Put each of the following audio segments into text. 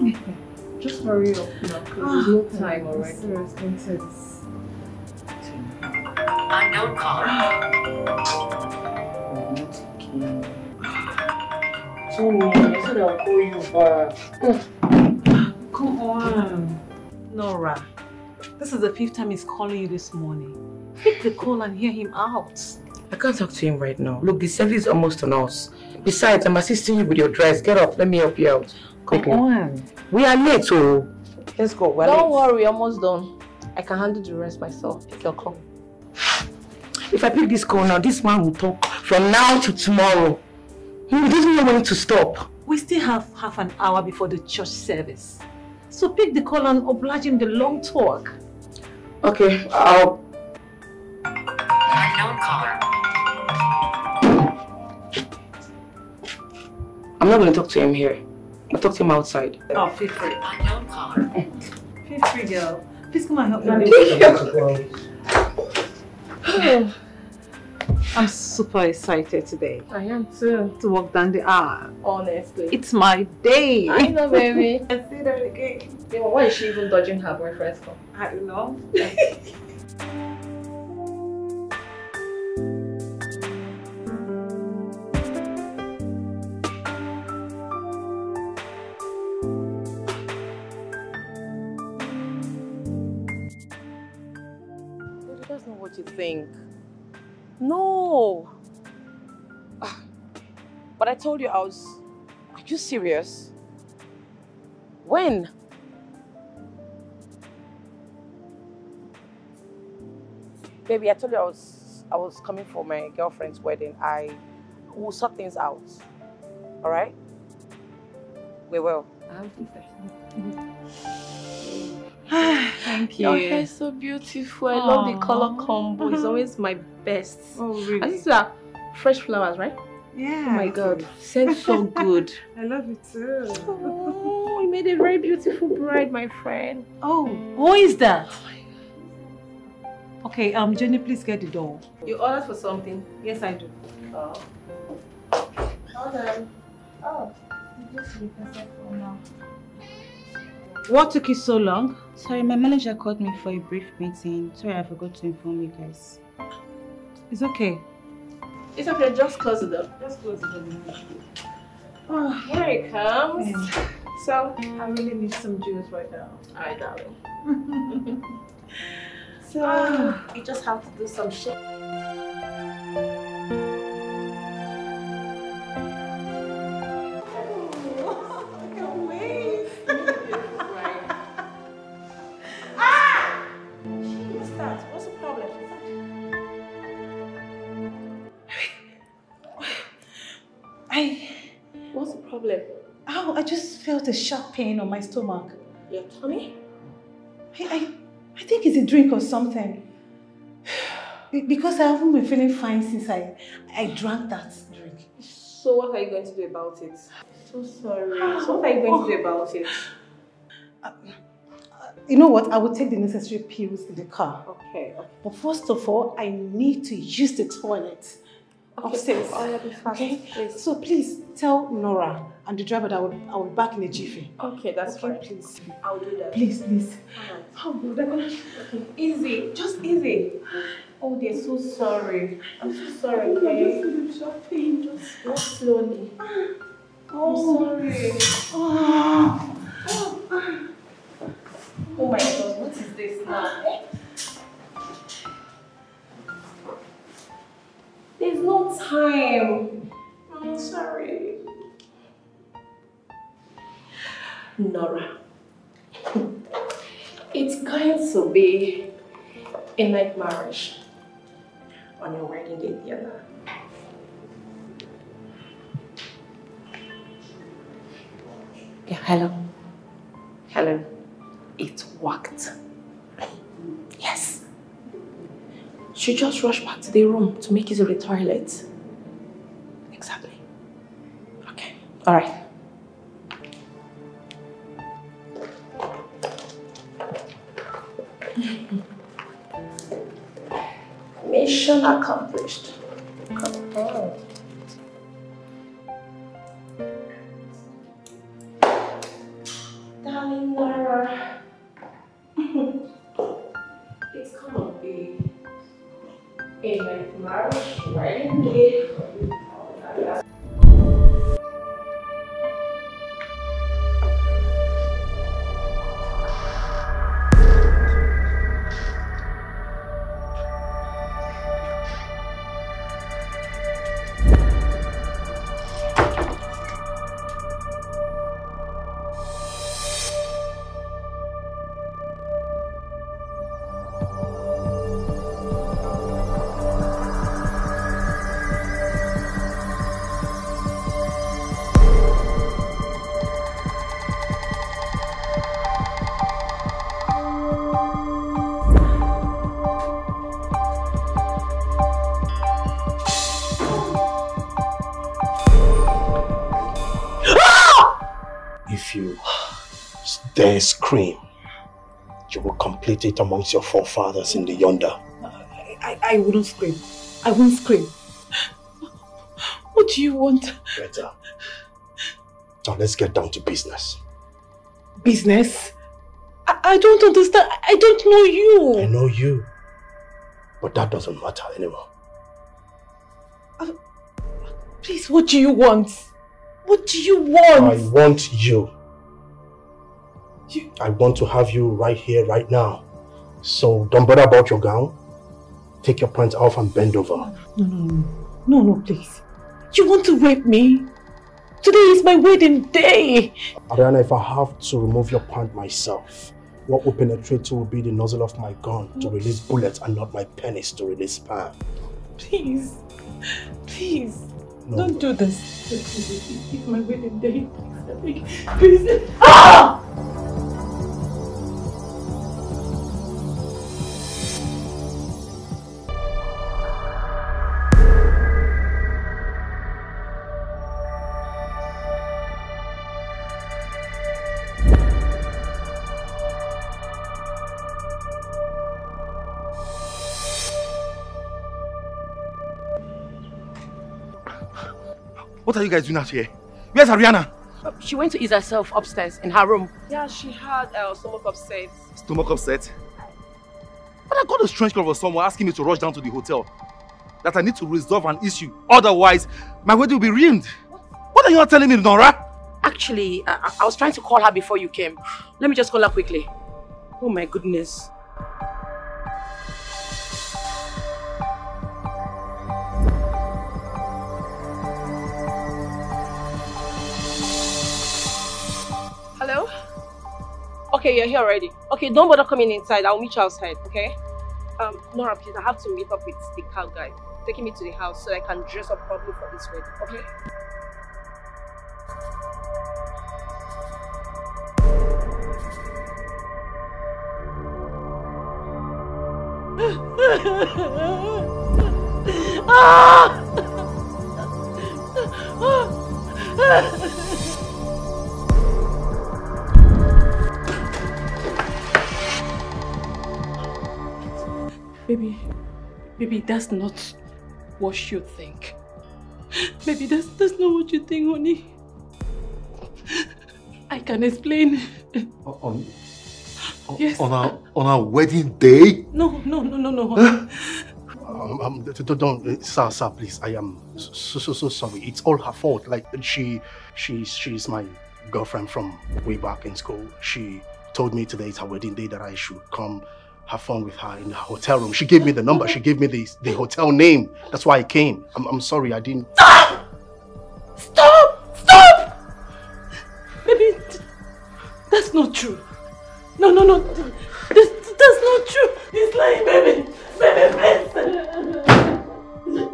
Just hurry up now, because there's no time already. Serious concerns. Unknown caller. Oh, not again. Sorry, I said I'll call you back. Come on. Nora, this is the fifth time he's calling you this morning. Pick the call and hear him out. I can't talk to him right now. Look, the service is almost on us. Besides, I'm assisting you with your dress. Get up, let me help you out. Quickly. Come on. We are late, so let's go. We're Don't late. worry, almost done. I can handle the rest myself. Pick your call. If I pick this call now, this man will talk from now to tomorrow. He doesn't know when to stop. We still have half an hour before the church service. So pick the call and oblige him the long talk. Okay, I'll. Unknown caller. I'm not going to talk to him here. I'll talk to him outside. Oh, feel free. Unknown caller. Feel free, girl. Please come and help me. I'm super excited today I am too. to walk down the aisle. Honestly. It's my day. I know, baby. I see that again. Yeah, why is she even dodging her boyfriend's call? I don't know. think. No. Ah, But I told you I was. Are you serious? When? Baby, I told you I was I was coming for my girlfriend's wedding. I will sort things out. All right? We will. Thank you. Your hair is so beautiful. I love the color combo. It's always my best. Oh, really? And really? these are fresh flowers, right? Yeah. Oh my god. Scent so good. I love it too. Oh, you made a very beautiful bride, my friend. Oh, who is that? Okay, um, Jenny, please get the door. You ordered for something. Yes, I do. Oh. Hold on. Oh. What took you so long? Sorry, my manager called me for a brief meeting. Sorry, I forgot to inform you guys. It's okay. It's okay, just close it up. Just close it door. Oh, here it comes. So, I really need some juice right now. alright, darling. so, ah, you just have to do some shit. Pain on my stomach. Your tummy? I, I, I think it's a drink or something. Because I haven't been feeling fine since I, I drank that drink. So what are you going to do about it? So sorry. So what are you going to do about it? Um, you know what? I will take the necessary pills in the car. Okay. Okay. But first of all, I need to use the toilet upstairs. Oh, yeah, be fast, Okay? please. So please tell Nora and the driver that I will, I will be back in a jiffy. Okay, that's okay, fine. please. I'll do that. Please, please. Alright. Oh, God, I'm gonna- Easy, just easy. Oh, they're so sorry. I'm so sorry, oh, okay? Just walk slowly. Oh, sorry. Ah. Oh. Oh my god, what is this now? Ah, eh? There's no time. I'm sorry. Nora, it's going to be a night marriage on your wedding day, Diana. Yeah, hello. Helen, it worked. Yes. She just rushed back to the room to make use of the toilet. Exactly. Okay. All right. Mission accomplished. Come on. A nice marriage wedding day dare scream, you will complete it amongst your forefathers in the yonder. I, I wouldn't scream. I won't scream. What do you want? Better. Now let's get down to business. Business? I, I don't understand. I don't know you. I know you, but that doesn't matter anymore. Uh, please, what do you want? What do you want? I want you. You- I want to have you right here, right now. So don't bother about your gown. Take your pants off and bend over. No, no, no. No, no, please. You want to rape me? Today is my wedding day. Ariana, if I have to remove your pant myself, what will penetrate to will be the nozzle of my gun to release bullets and not my penis to release sperm. Please. Please. No. Don't do this. It's my wedding day. Please. Please. Ah! What are you guys doing out here? Where's Ariana? She went to ease herself upstairs in her room. Yeah, she had uh, stomach upset. Stomach upset. But I got a strange call from someone asking me to rush down to the hotel. That I need to resolve an issue. Otherwise, my wedding will be ruined. What are you not telling me, Nora? Actually, I, I- I was trying to call her before you came. Let me just call her quickly. Oh my goodness. Okay, you're here already. Okay, don't bother coming inside. I'll meet you outside, okay? Um, Nora, please, I have to meet up with the car guy. Taking me to the house so I can dress up properly for this wedding, okay? Baby, baby, that's not what you think. Baby, that's that's not what you think, honey. I can explain. On, Yes. on, our, on our wedding day? No, no, no, no, no. Um, um, don't, uh, sir, sir, please. I am so, so, so sorry. It's all her fault. Like she, she's, she's my girlfriend from way back in school. She told me today is her wedding day that I should come have fun with her in her hotel room. She gave me the number. She gave me the the hotel name. That's why I came. I'm, I'm sorry. I didn't. Stop! Stop! Stop! Baby, th- that's not true. No, no, no. th- This, that's not true. He's lying, baby. Baby, please.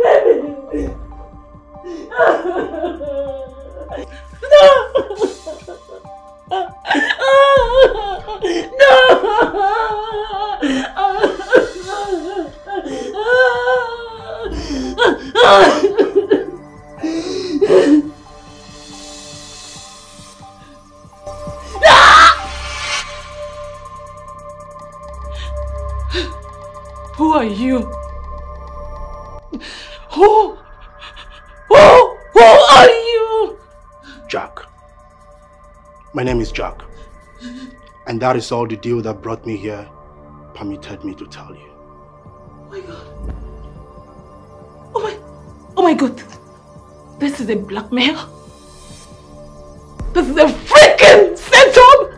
Baby. No! Who are you? Who? Who? Who are you? Jack. My name is Jack. And that is all the deal that brought me here permitted me to tell you. Oh my god. Oh my, oh my god. This is a blackmail. This is a freaking setup!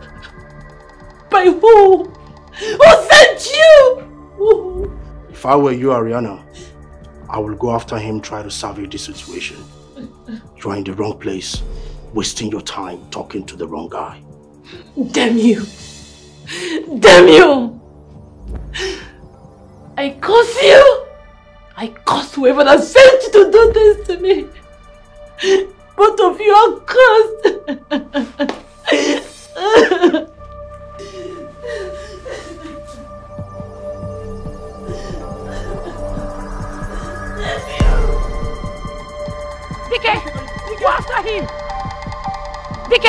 By who? Who sent you? Who? If I were you, Ariana, I would go after him, try to salvage the situation. You are in the wrong place, wasting your time talking to the wrong guy. Damn you! Damn you! I curse you! I curse whoever that sent you to do this to me! Both of you are cursed! DK! Go after him! DK!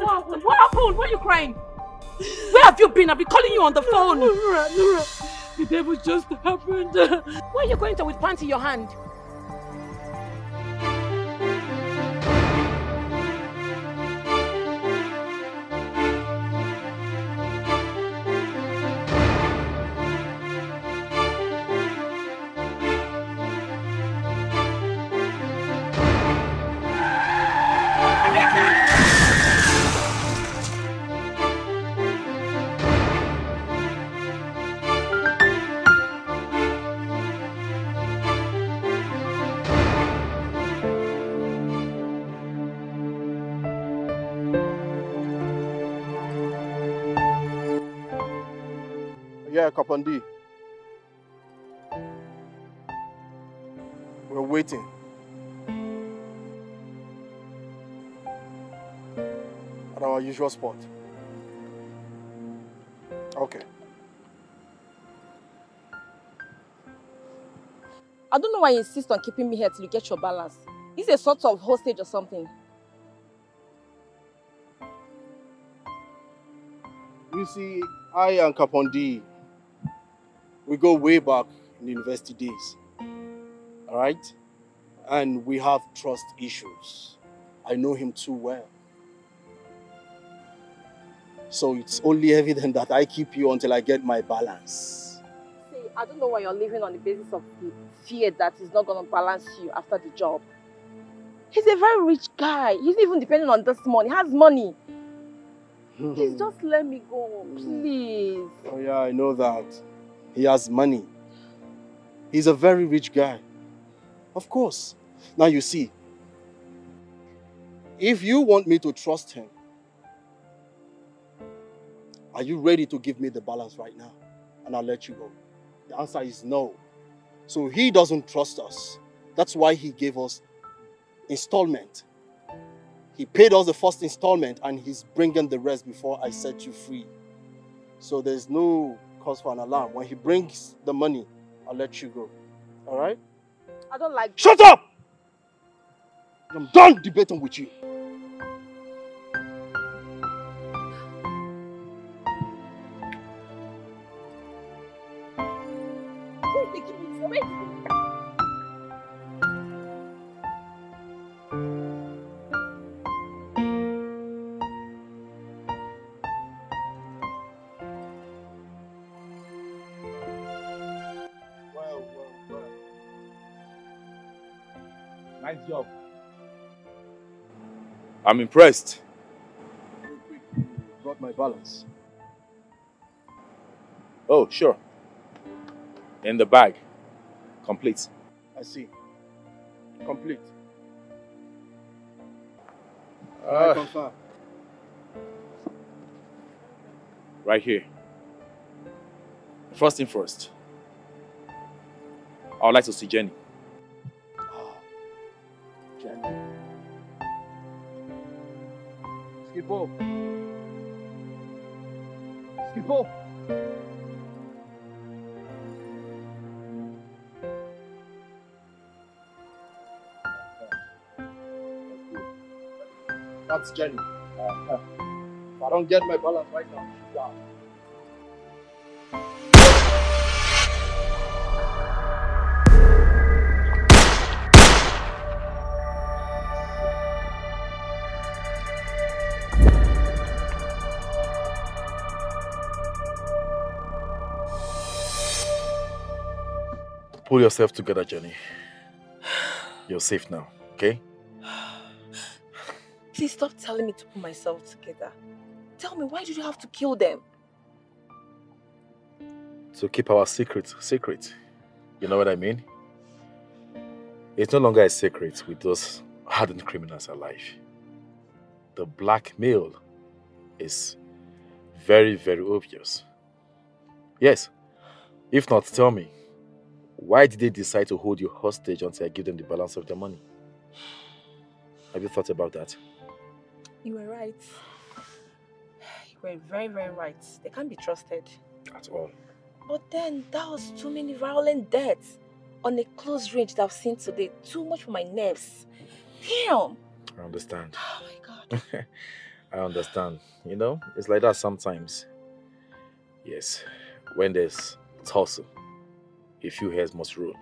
What happened? What happened? Why are you crying? Where have you been? I've been calling you on the phone. Nora, Nora, the devil just happened. Where are you going to with pants in your hand? Yeah, Kapandi. We're waiting. At our usual spot. Okay. I don't know why you insist on keeping me here till you get your balance. Is a sort of hostage or something. You see, I and Kapondi, we go way back in the university days. All right? And we have trust issues. I know him too well. So it's only evident that I keep you until I get my balance. See, I don't know why you're living on the basis of the fear that he's not going to balance you after the job. He's a very rich guy. He's even depending on this money. He has money. Please just let me go, please. Oh yeah, I know that. He has money. He's a very rich guy. Of course. Now you see, if you want me to trust him, are you ready to give me the balance right now? And I'll let you go. The answer is no. So he doesn't trust us. That's why he gave us installment. He paid us the first installment and he's bringing the rest before I set you free. So there's no cause for an alarm. When he brings the money, I'll let you go. All right? I don't like Shut up! I'm done debating with you. Job. I'm impressed. You brought my balance. Oh, sure. In the bag. Complete. I see. Complete. I Uh, confirm. right here. First thing first. I would like to see Jenny. balance journey. Uh, I don't get my balance right now, wow. Pull yourself together, Jenny. You're safe now, okay? Please stop telling me to put myself together. Tell me, why did you have to kill them? To keep our secret secret. You know what I mean? It's no longer a secret with those hardened criminals alive. The blackmail is very, very obvious. Yes. If not, tell me, why did they decide to hold you hostage until I give them the balance of their money? Have you thought about that? You were right. You were very, very right. They can't be trusted. At all. But then, that was too many violent deaths on a close range that I've seen today. Too much for my nerves. Damn! I understand. Oh my god. I understand. You know, it's like that sometimes. Yes, when there's tussle, a few hairs must rule.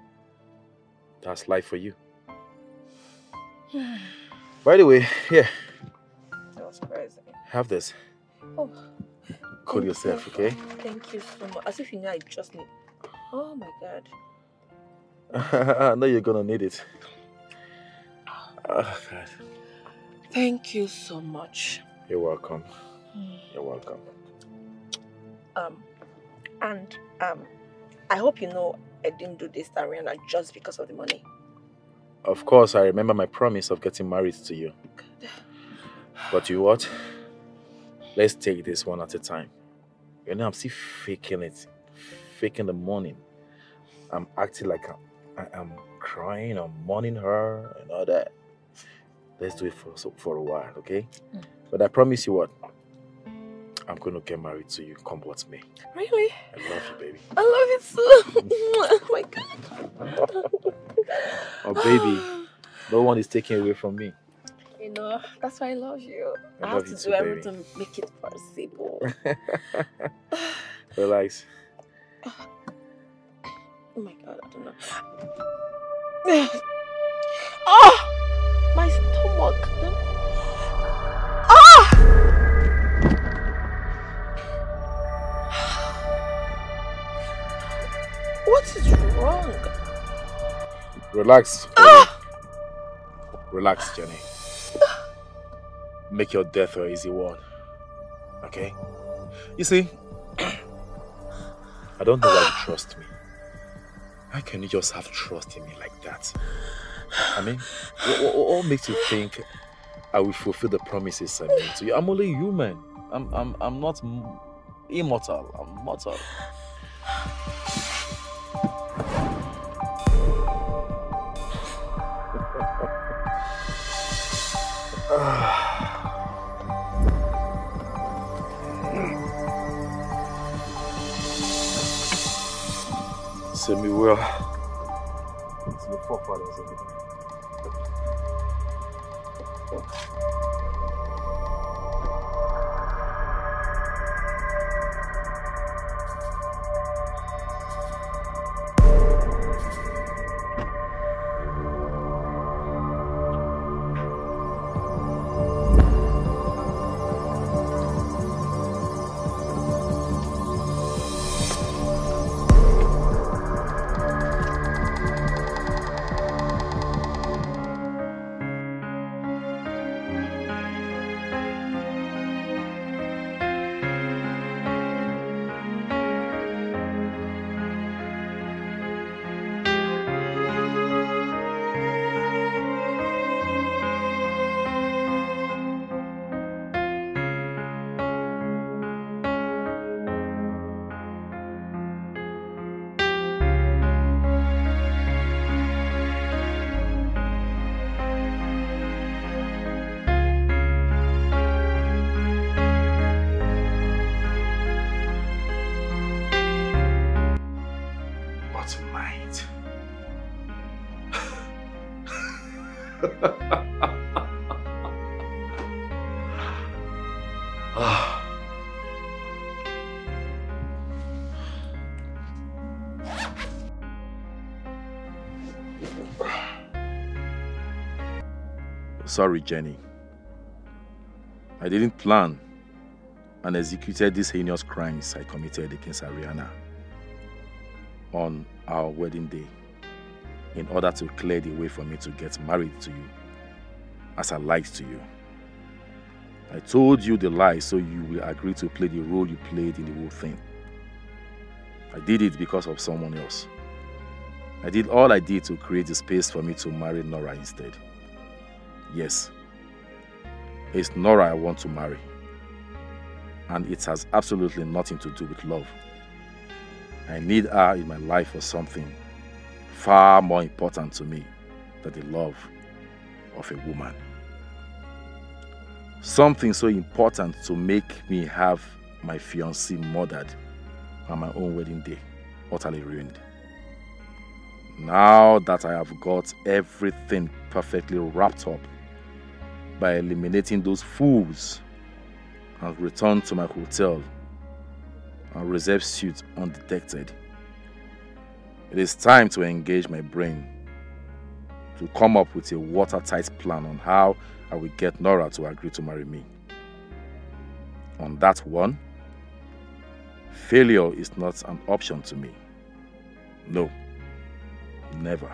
That's life for you. By the way, yeah, That was crazy. Have this. Oh, Cool yourself, you. okay? Thank you so much. As if you knew I just need. Oh my god. I know you're gonna need it. Oh, God. Thank you so much. You're welcome. You're welcome. Um, and um, I hope you know I didn't do this to Ariana just because of the money. Of course, I remember my promise of getting married to you. But you what? Let's take this one at a time. You know, I'm still faking it, faking the morning. I'm acting like I'm, I- I'm crying, I'm mourning her, and all that. Let's do it for so- for a while, okay? Mm. But I promise you what? I'm gonna get married to you, come what may. Really? I love you, baby. I love you too. oh my god. Oh, baby, no one is taking away from me. You know, that's why I love you. I I, have to too, do everything to make it possible. Relax. Oh my god, I don't know. oh! My stomach. Ah! What is wrong? Relax. baby. Relax, Jenny. Make your death an easy one. Okay? You see, I don't know why you trust me. How can you just have trust in me like that? I mean, what, what, makes you think I will fulfill the promises I made to you? I'm only human. I'm, I'm, I'm not immortal. I'm mortal. me well. It's my forefathers. eh? Sorry, Jenny. I didn't plan and executed these heinous crimes I committed against Ariana on our wedding day. in order to clear the way for me to get married to you, as I lied to you. I told you the lie so you will agree to play the role you played in the whole thing. I did it because of someone else. I did all I did to create the space for me to marry Nora instead. Yes, it's Nora I want to marry. And it has absolutely nothing to do with love. I need her in my life for something far more important to me than the love of a woman. Something so important to make me have my fiancée murdered on my own wedding day utterly ruined. Now that I have got everything perfectly wrapped up by eliminating those fools and returned to my hotel and reserve suit undetected, it is time to engage my brain to come up with a watertight plan on how I will get Nora to agree to marry me. On that one, failure is not an option to me. No. Never.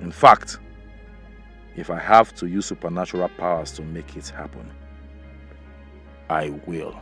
In fact, if I have to use supernatural powers to make it happen, I will.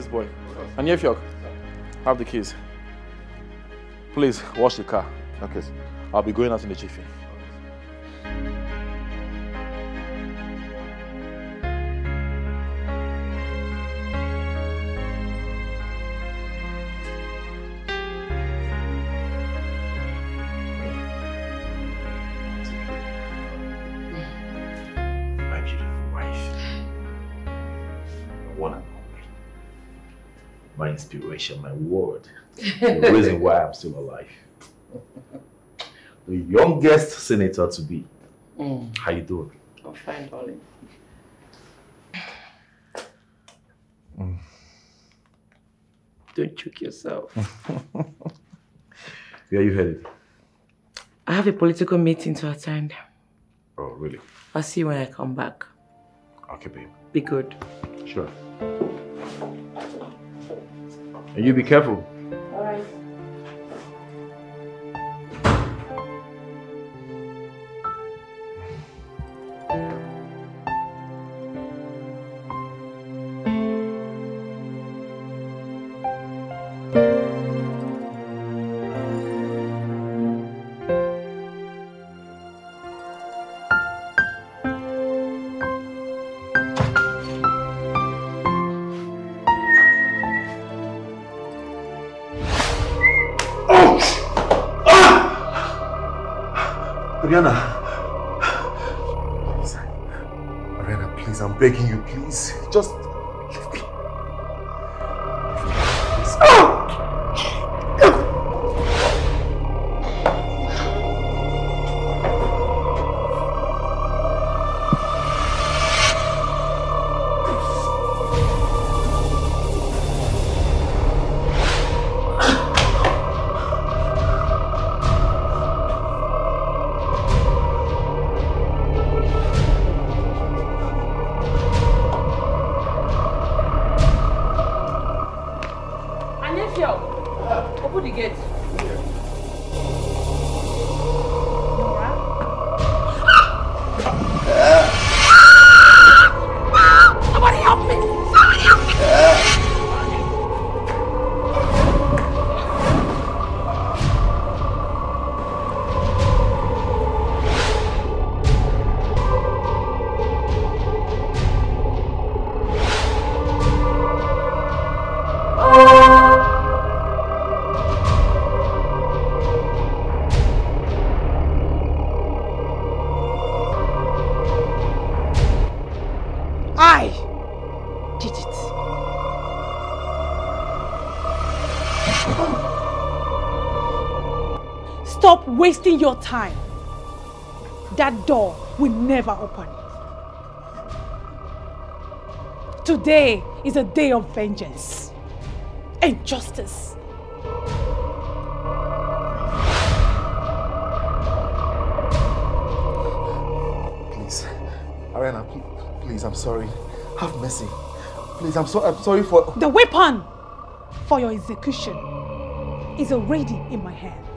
This boy? And Yefiok, have the keys. Please, wash the car. Okay. I'll be going out in the jiffy. The reason why I'm still alive. The youngest senator to be. Mm. How you doing? I'm fine, darling. Don't choke yourself. Where are you headed? I have a political meeting to attend. Oh, really? I'll see you when I come back. Okay, babe. Be good. Sure. And you be careful. Ariana. Please. Wasting your time. That door will never open. Today is a day of vengeance and justice. Please, Ariana, please, please, I'm sorry. Have mercy. Please, I'm so I'm sorry for The weapon for your execution is already in my hand.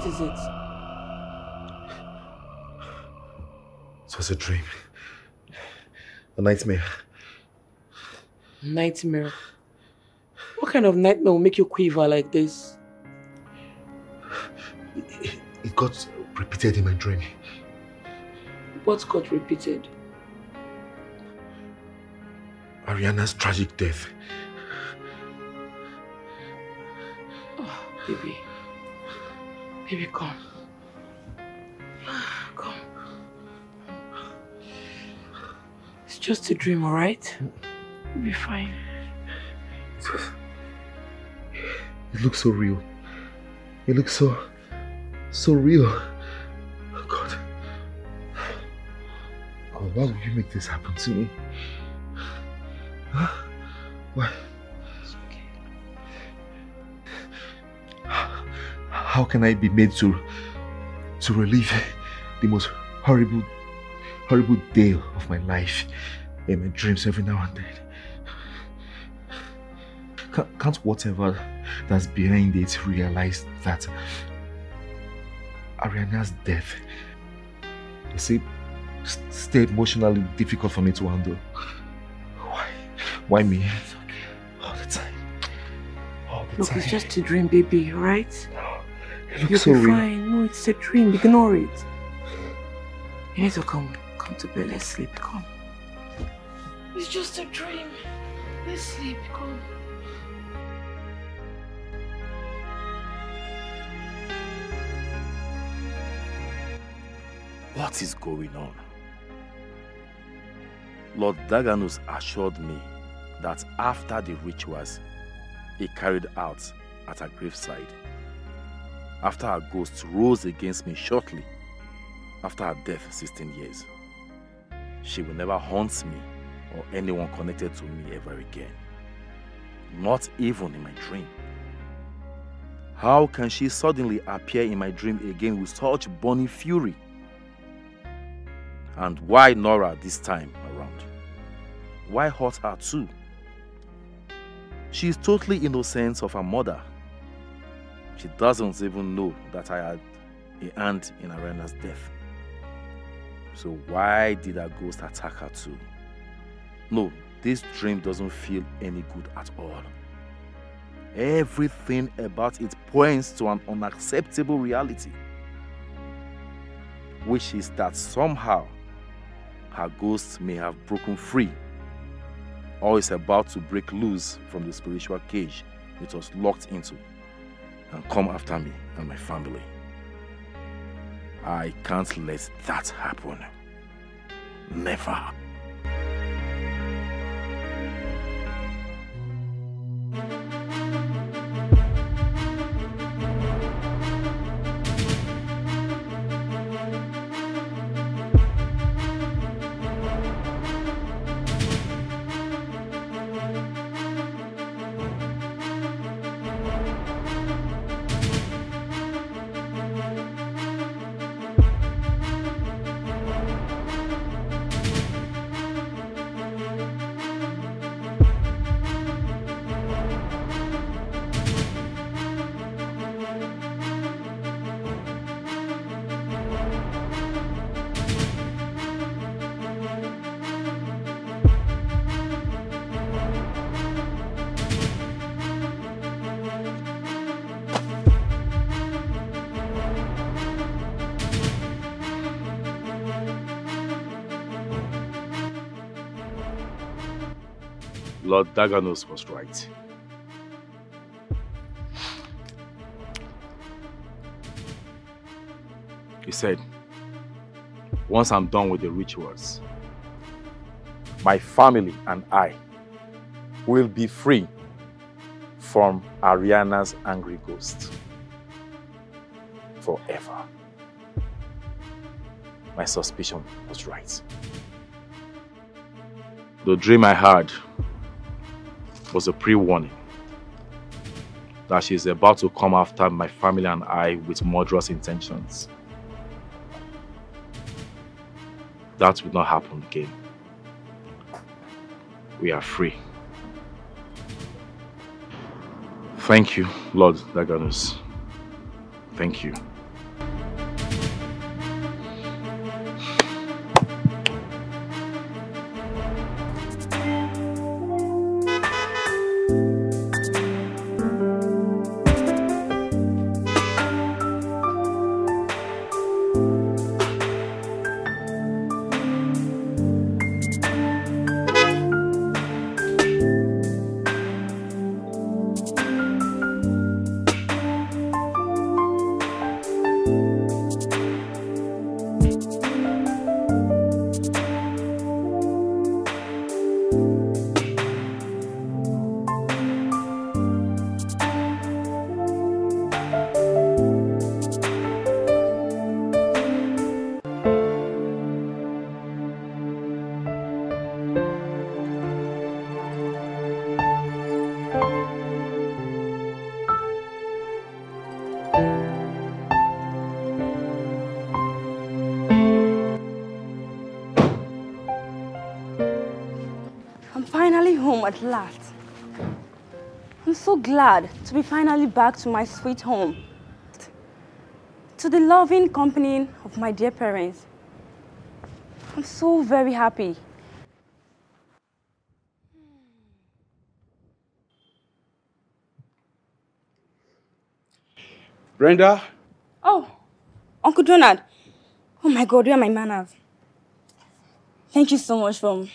What is it? It was a dream. A nightmare. Nightmare. What kind of nightmare will make you quiver like this? It got repeated in my dream. What got repeated? Ariana's tragic death. Baby, come. Come. It's just a dream, alright? You'll be fine. It looks so real. It looks so, so real. Oh God. God, why would you make this happen to me? Huh? Why? How can I be made to, to relive the most horrible, horrible day of my life in my dreams every now and then? Can't, whatever that's behind it realize that Ariana's death is a stay emotionally difficult for me to handle? Why? Why me? It's okay. All the time. All the Look, time. it's just a dream, baby, right? It looks You'll so be real. fine. No, it's a dream. Ignore it. You need to come. Come to bed. Let's sleep. Come. It's just a dream. Let's sleep. Come. What is going on? Lord Daganus assured me that after the rituals he carried out at her graveside, after her ghost rose against me shortly after her death 16 years, she will never haunt me or anyone connected to me ever again. Not even in my dream. How can she suddenly appear in my dream again with such burning fury? And why Nora this time around? Why hurt her too? She is totally innocent of her mother. She doesn't even know that I had a hand in Ariana's death. So why did her ghost attack her too? No, this dream doesn't feel any good at all. Everything about it points to an unacceptable reality, which is that somehow her ghost may have broken free or is about to break loose from the spiritual cage it was locked into and come after me and my family. I can't let that happen. Never. Lord Daganos was right. He said, once I'm done with the rituals, my family and I will be free from Ariana's angry ghost forever. My suspicion was right. The dream I had was a pre-warning that she is about to come after my family and I with murderous intentions. That will not happen again. We are free. Thank you, Lord Daganus. Thank you. Glad to be finally back to my sweet home. To the loving company of my dear parents. I'm so very happy. Brenda, Oh, Uncle Donald. Oh my God, where are my manners? Thank you so much for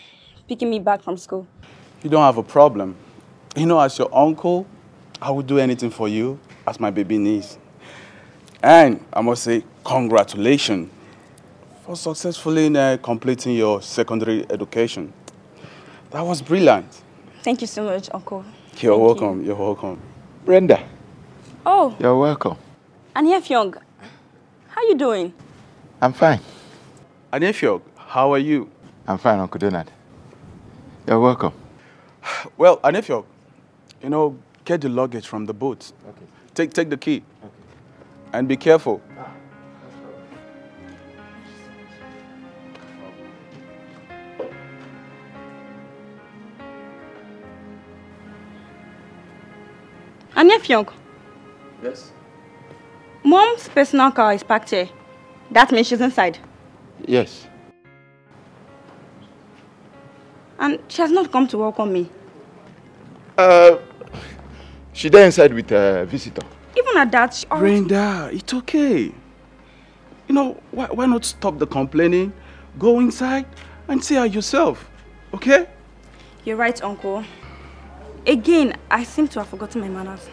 picking me back from school. you don't have a problem. You know, as your uncle, I would do anything for you as my baby niece. And I must say, congratulations for successfully uh, completing your secondary education. That was brilliant. Thank you so much, Uncle. You're welcome. You. are welcome. Brenda, Oh, you're welcome. and how are you doing? I'm fine. Anefiok, how are you? I'm fine, Uncle Donald. You're welcome. Well, Anefiok, you know, get the luggage from the boat. Okay. Take, take the key. Okay. And be careful. And Young, Yes. Mom's personal car is parked here. That means she's inside. Yes. And she has not come to welcome me. Uh, she there inside with a visitor. Even at that, she already... Brenda, it's okay. You know, why, why not stop the complaining, go inside and see her yourself, okay? You're right, Uncle. Again, I seem to have forgotten my manners.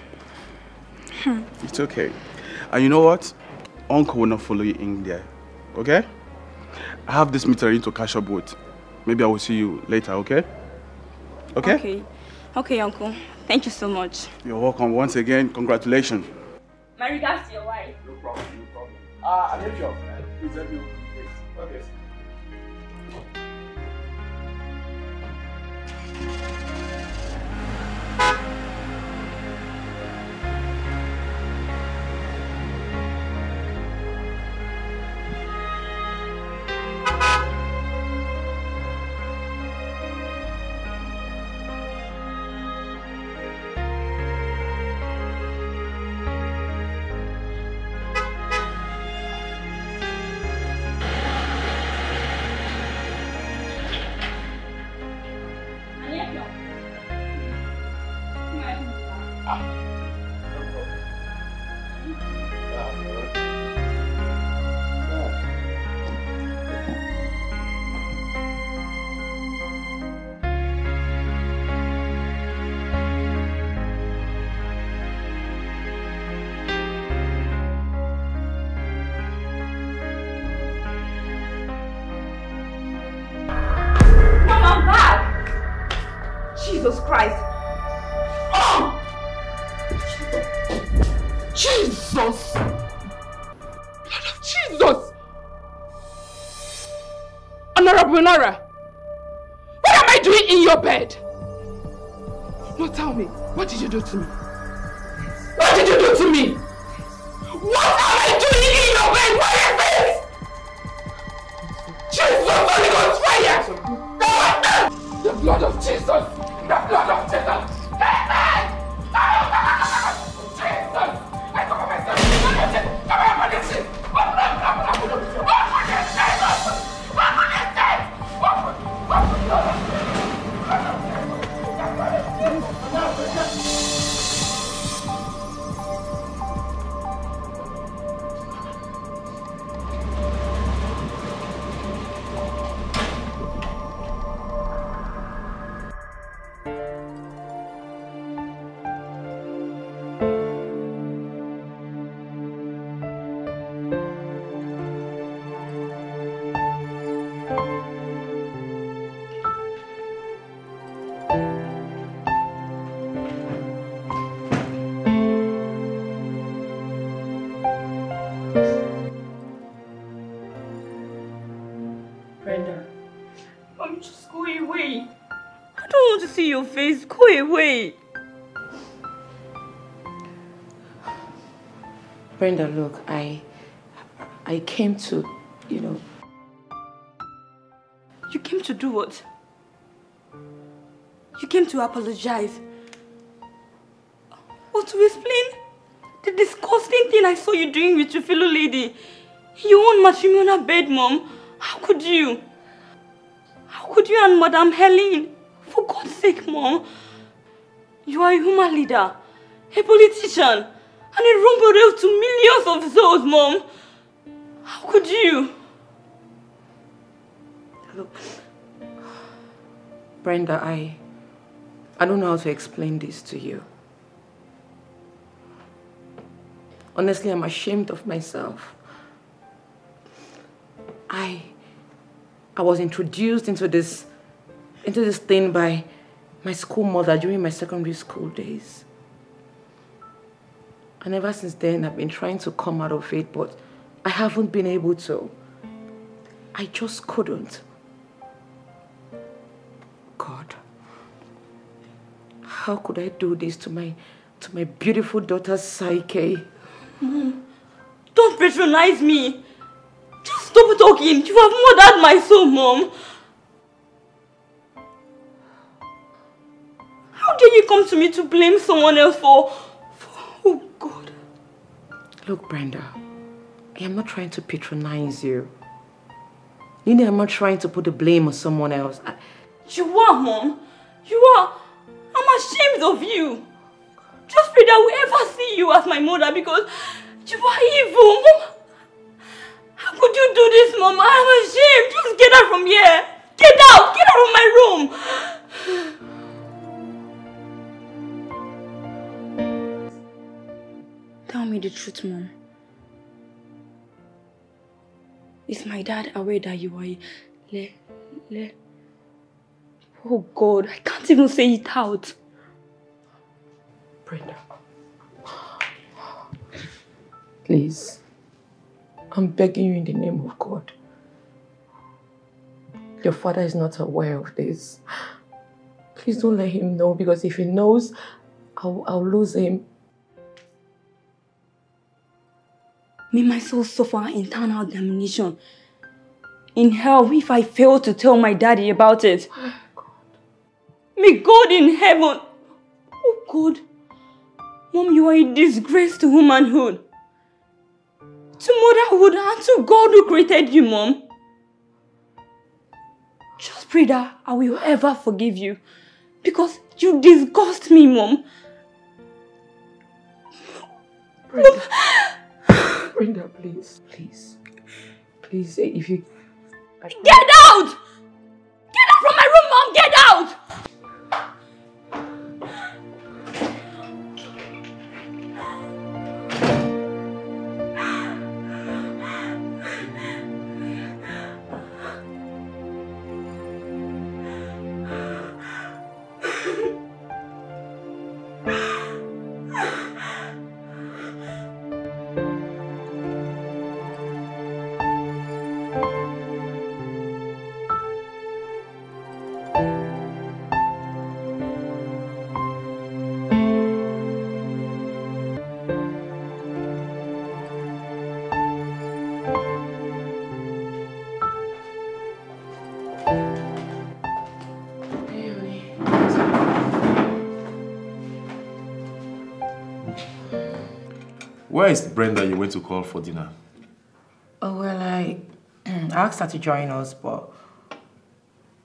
Hmm. It's okay. And you know what? Uncle will not follow you in there, okay? I have this meeting I need to catch up with. Maybe I will see you later, okay? Okay? Okay. Okay, Uncle. Thank you so much. You're welcome once again. Congratulations. My regards to your wife. No problem, no problem. Ah, uh, Alejio, please let me Okay. Honorable Nora, what am I doing in your bed? No, tell me, what did you do to me? What did you do to me? What am I doing in your bed? What is this? Jesus, Holy Ghost, fire! The blood of Jesus! Your face. Go away. Brenda, look, I I came to, you know, You came to do what? You came to apologize. Or to explain the disgusting thing I saw you doing with your fellow lady. Your own matrimonial bed, Mom. How could you? How could you and Madame Helen? For sake, Mom. You are a human leader, a politician, and a role model to millions of souls, Mom. How could you? look, Brenda, I I don't know how to explain this to you. Honestly, I'm ashamed of myself. I I was introduced into this into this thing by my school mother during my secondary school days. And ever since then, I've been trying to come out of it, but I haven't been able to. I just couldn't. God, how could I do this to my to my beautiful daughter Psyche? Mom, don't patronize me. Just stop talking. You have murdered my soul, Mom. How dare you come to me to blame someone else for... for oh, God. Look, Brenda, I am not trying to patronize you. Nina, I'm not trying to put the blame on someone else. I, You are, Mom. You are. I'm ashamed of you. Just pray that will ever see you as my mother because you are evil, Mom. How could you do this, Mom? I am ashamed. Just get out from here. Get out. Get out of my room. Tell me the truth, Mom. Is my dad aware that you are Le... Le... Oh God, I can't even say it out. Brenda. Please. I'm begging you in the name of God. Your father is not aware of this. Please don't let him know because if he knows, I'll, I'll lose him. May my soul suffer internal damnation. In hell if I fail to tell my daddy about it. May God in heaven. Oh God. Mom, you are a disgrace to womanhood. To motherhood and to God who created you, Mom. Just pray that I will ever forgive you. Because you disgust me, Mom. Brenda. Brenda, please, please. Please, eh, if you... Get out! Where is Brenda you went to call for dinner? Oh, well, I, I asked her to join us, but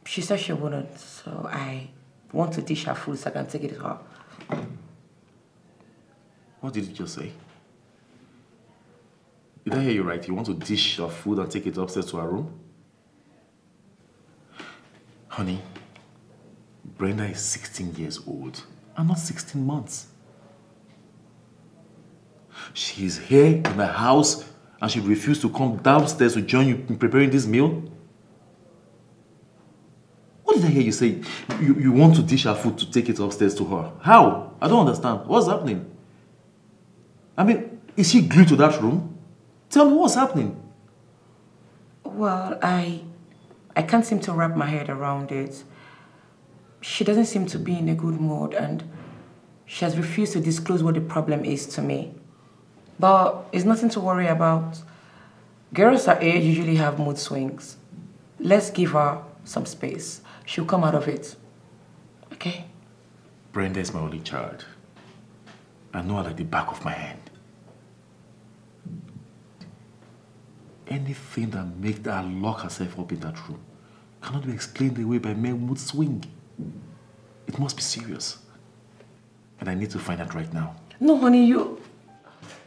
she said she wouldn't. So I want to dish her food so I can take it to her. What did you just say? Did I hear you right? You want to dish your food and take it upstairs to her room? Honey, Brenda is 16 years old and not 16 months. She is here in the house and she refused to come downstairs to join you in preparing this meal? What did I hear you say? You, you want to dish her food to take it upstairs to her. How? I don't understand. What's happening? I mean, is she glued to that room? Tell me what's happening. Well, I, I can't seem to wrap my head around it. She doesn't seem to be in a good mood and she has refused to disclose what the problem is to me. But it's nothing to worry about. Girls her age usually have mood swings. Let's give her some space. She'll come out of it. Okay? Brenda is my only child. I know her like the back of my hand. Anything that makes her lock herself up in that room cannot be explained away by mere mood swing. It must be serious. And I need to find out right now. No, honey, you...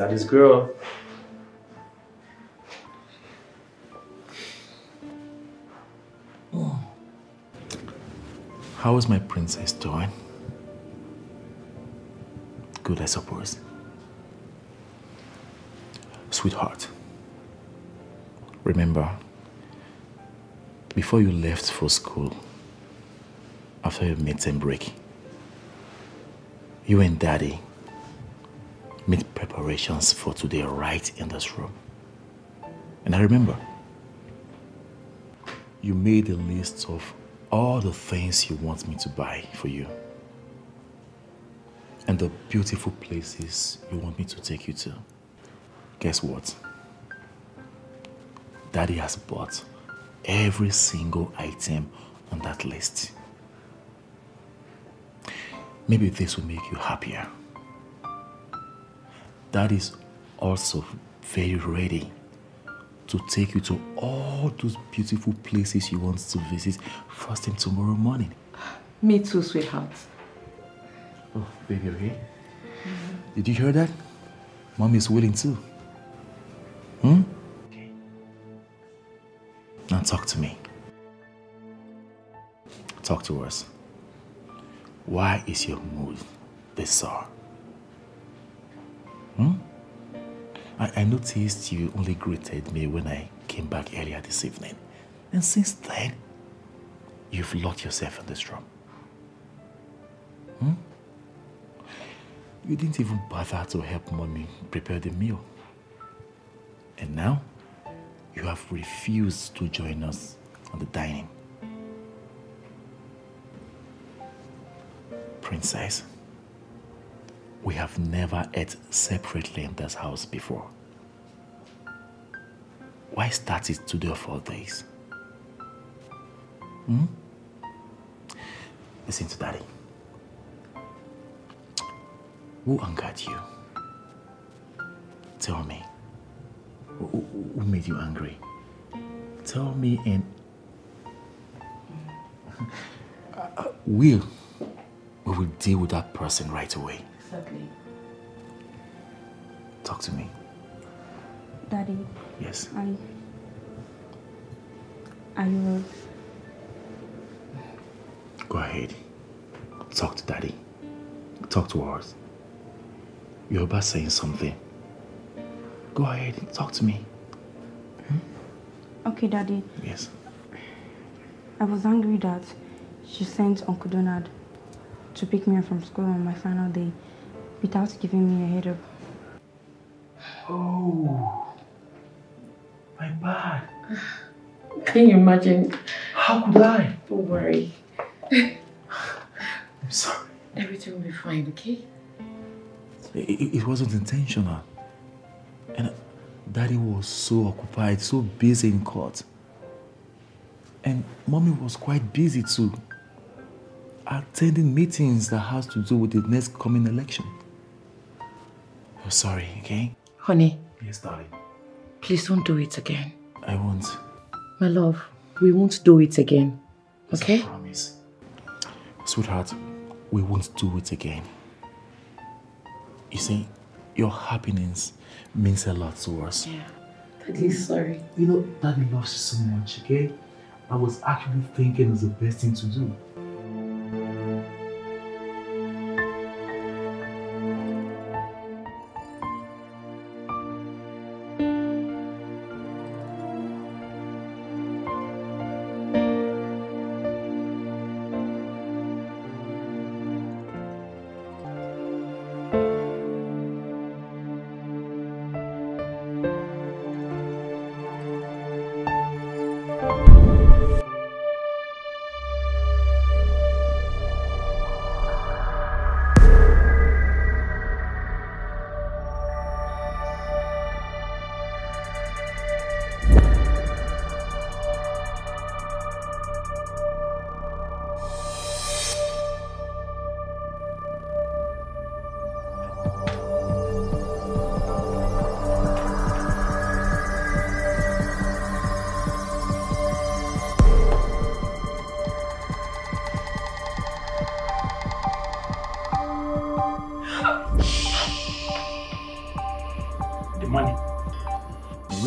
Daddy's girl. How is my princess doing? Good, I suppose. Sweetheart, remember, before you left for school, after your midterm break, you and Daddy made preparations for today right in this room. And I remember, you made a list of all the things you want me to buy for you. And the beautiful places you want me to take you to. Guess what? Daddy has bought every single item on that list. Maybe this will make you happier. Dad is also very ready to take you to all those beautiful places he wants to visit first thing tomorrow morning. Me too, sweetheart. Oh, baby, okay? Did you hear that? Mommy is willing too. Hmm? Now talk to me. Talk to us. Why is your mood this sour? I, noticed you only greeted me when I came back earlier this evening. And since then, you've locked yourself in this room. Hmm? You didn't even bother to help mommy prepare the meal. And now, you have refused to join us on the dining. Princess, we have never ate separately in this house before. Why start it today of all days? Hmm? Listen to daddy. Who angered you? Tell me. Who, who, made you angry? Tell me and we, we will deal with that person right away. Exactly. Talk to me. Daddy, Yes. I... Are you... Go ahead. Talk to daddy. Talk to us. You're about saying something. Go ahead. Talk to me. Hmm? Okay, Daddy. Yes. I was angry that she sent Uncle Donald to pick me up from school on my final day without giving me a head up. Oh. My bad. Can you imagine? How could I? Don't worry. I'm sorry. Everything will be fine, okay? It, it, wasn't intentional. And daddy was so occupied, so busy in court. And mommy was quite busy too. Attending meetings that has to do with the next coming election. I'm sorry, okay? Honey, Yes, darling. Please don't do it again. I won't. My love, we won't do it again. Okay? promise. Sweetheart, we won't do it again. You see, your happiness means a lot to us. Yeah. Daddy, sorry. You know, Daddy loves you so much, okay? I was actually thinking it's the best thing to do.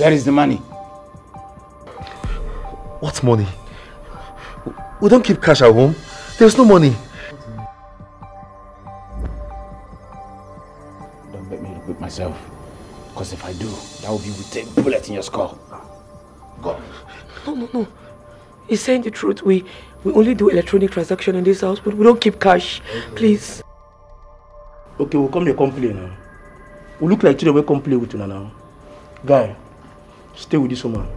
Where is the money? What money? We don't keep cash at home. There's no money. Don't make me repeat myself. Because if I do, that will be with a bullet in your skull. Go. No, no, no. He's saying the truth. We we only do electronic transaction in this house, but we don't keep cash. Please. Okay, we'll come to complain now. We look like children will complain with you now. Guy, stay with this woman.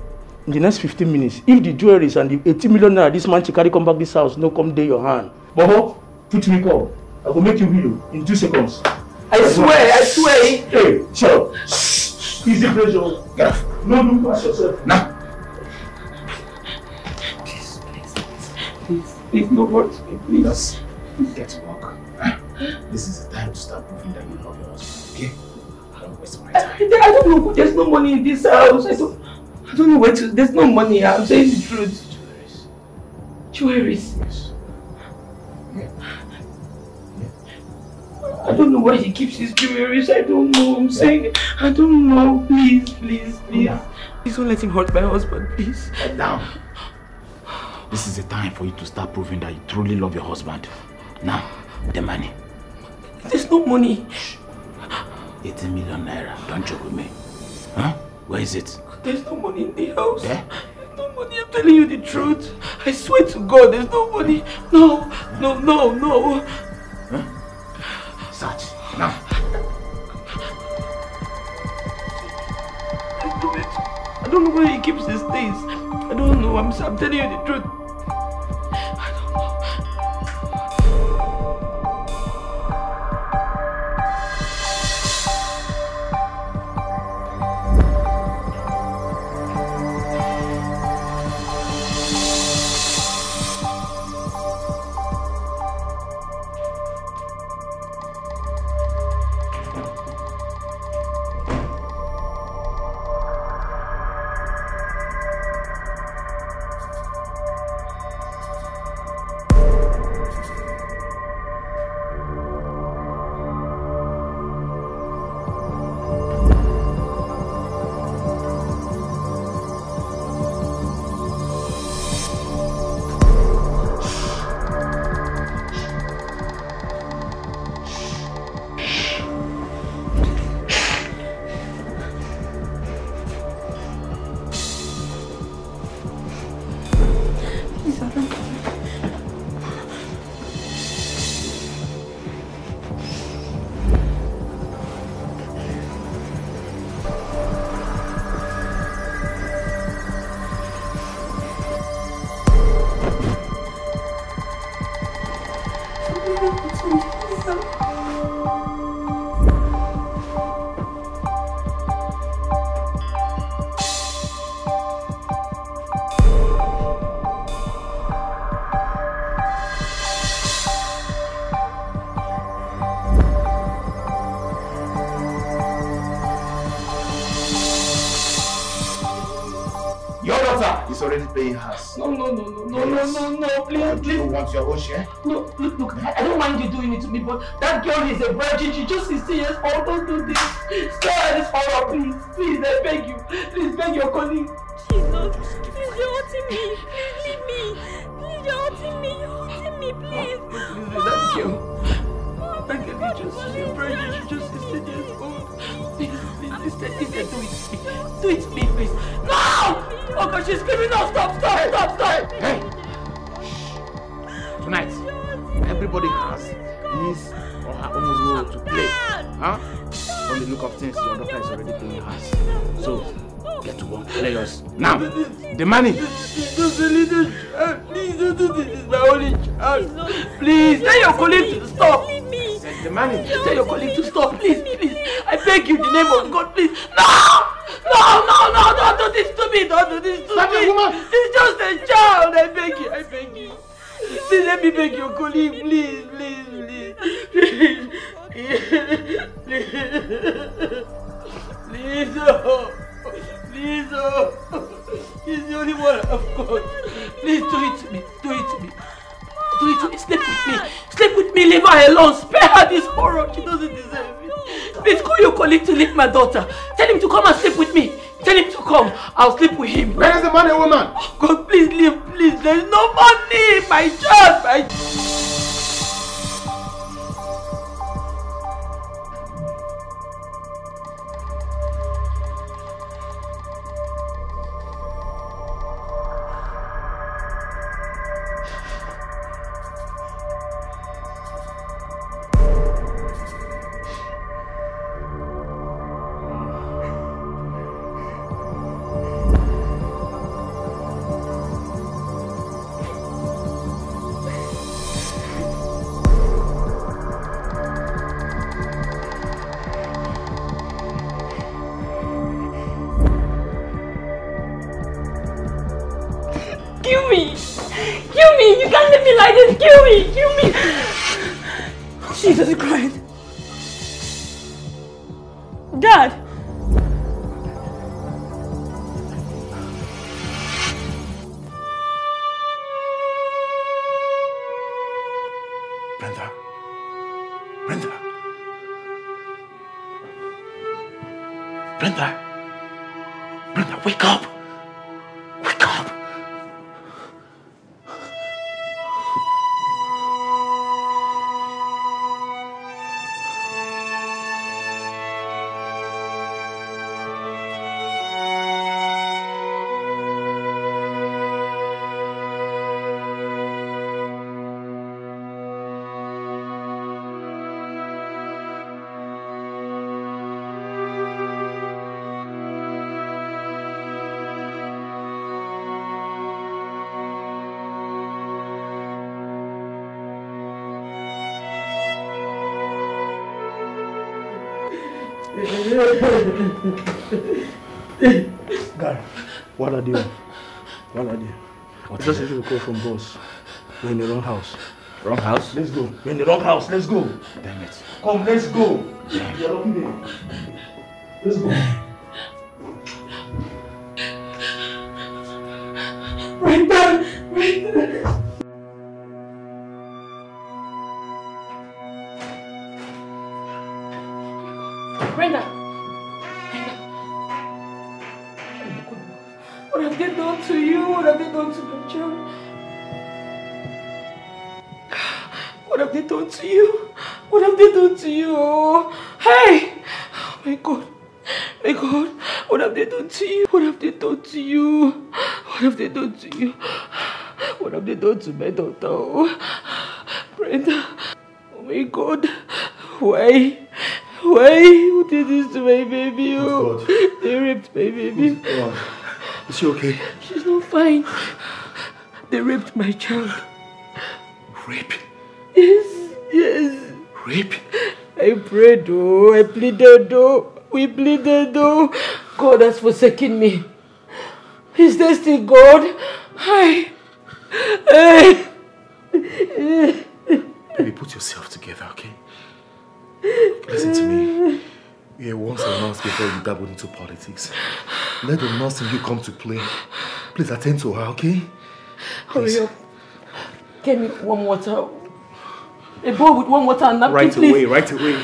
In the next 15 minutes, if the jewelries and the 80 million naira this man to carry come back this house, no come day your hand. Bobo, oh, put me call. I will make you video in two seconds. I swear, I swear. Hey, shut up. Easy pressure. Get off. No, look past yourself. Now. Please, please, Please, no words, please. Get to work. This is the time to start proving that you love I, I don't know. There's no money in this house. I don't. I don't know where to. There's no money. I'm saying the truth. Jewelries. Yes. I don't know why he keeps his jewelries. I don't know. I'm saying. I don't know. Please, please, please. Please don't let him hurt my husband, please. Down. This is the time for you to start proving that you truly love your husband. Now, the money. There's no money. 80 million naira. Don't joke with me. Huh? Where is it? There's no money in the house. Yeah? There's no money. I'm telling you the truth. I swear to God, there's no money. No, no, no, no. Search. Now. I don't know- I don't know where he keeps these things. I don't know. I'm, I'm telling you the truth. Want your own share? No, look, look, I don't mind you doing it to me, but that girl is a virgin. She just 16 years old. Don't do this. Spare this horror, please. The money. Daughter. Tell him to come and sleep with me. Tell him to come. I'll sleep with him. Where is the money, woman? Oh God, please leave. Please. There's no money. My child. My Kill Guy, what are you? What are you? What Just received a call from boss. We're in the wrong house. Wrong house? Let's go. We're in the wrong house. Let's go. Damn it. Come, let's go. You're lucky there. Let's go. To you? What have they done to you? Hey! Oh my God. My God. What have they done to you? What have they done to you? What have they done to you? What have they done to my daughter? Brenda. Oh my God. Why? Why? Who did this to my baby? Oh, God. they raped my baby. Oh, Is she okay? She's not fine. They raped my child. Rape? Yes, yes. Rape? I prayed, oh, I pleaded, oh, we pleaded, oh. God has forsaken me. Is there still God? Hi. Hey. Baby, put yourself together, okay? Listen to me. You're once a month before you dabbled into politics. Let the nurse in you come to play. Please attend to her, okay? Hurry up. Get me one water. A bowl with one water and napkin, Right please. away, right away.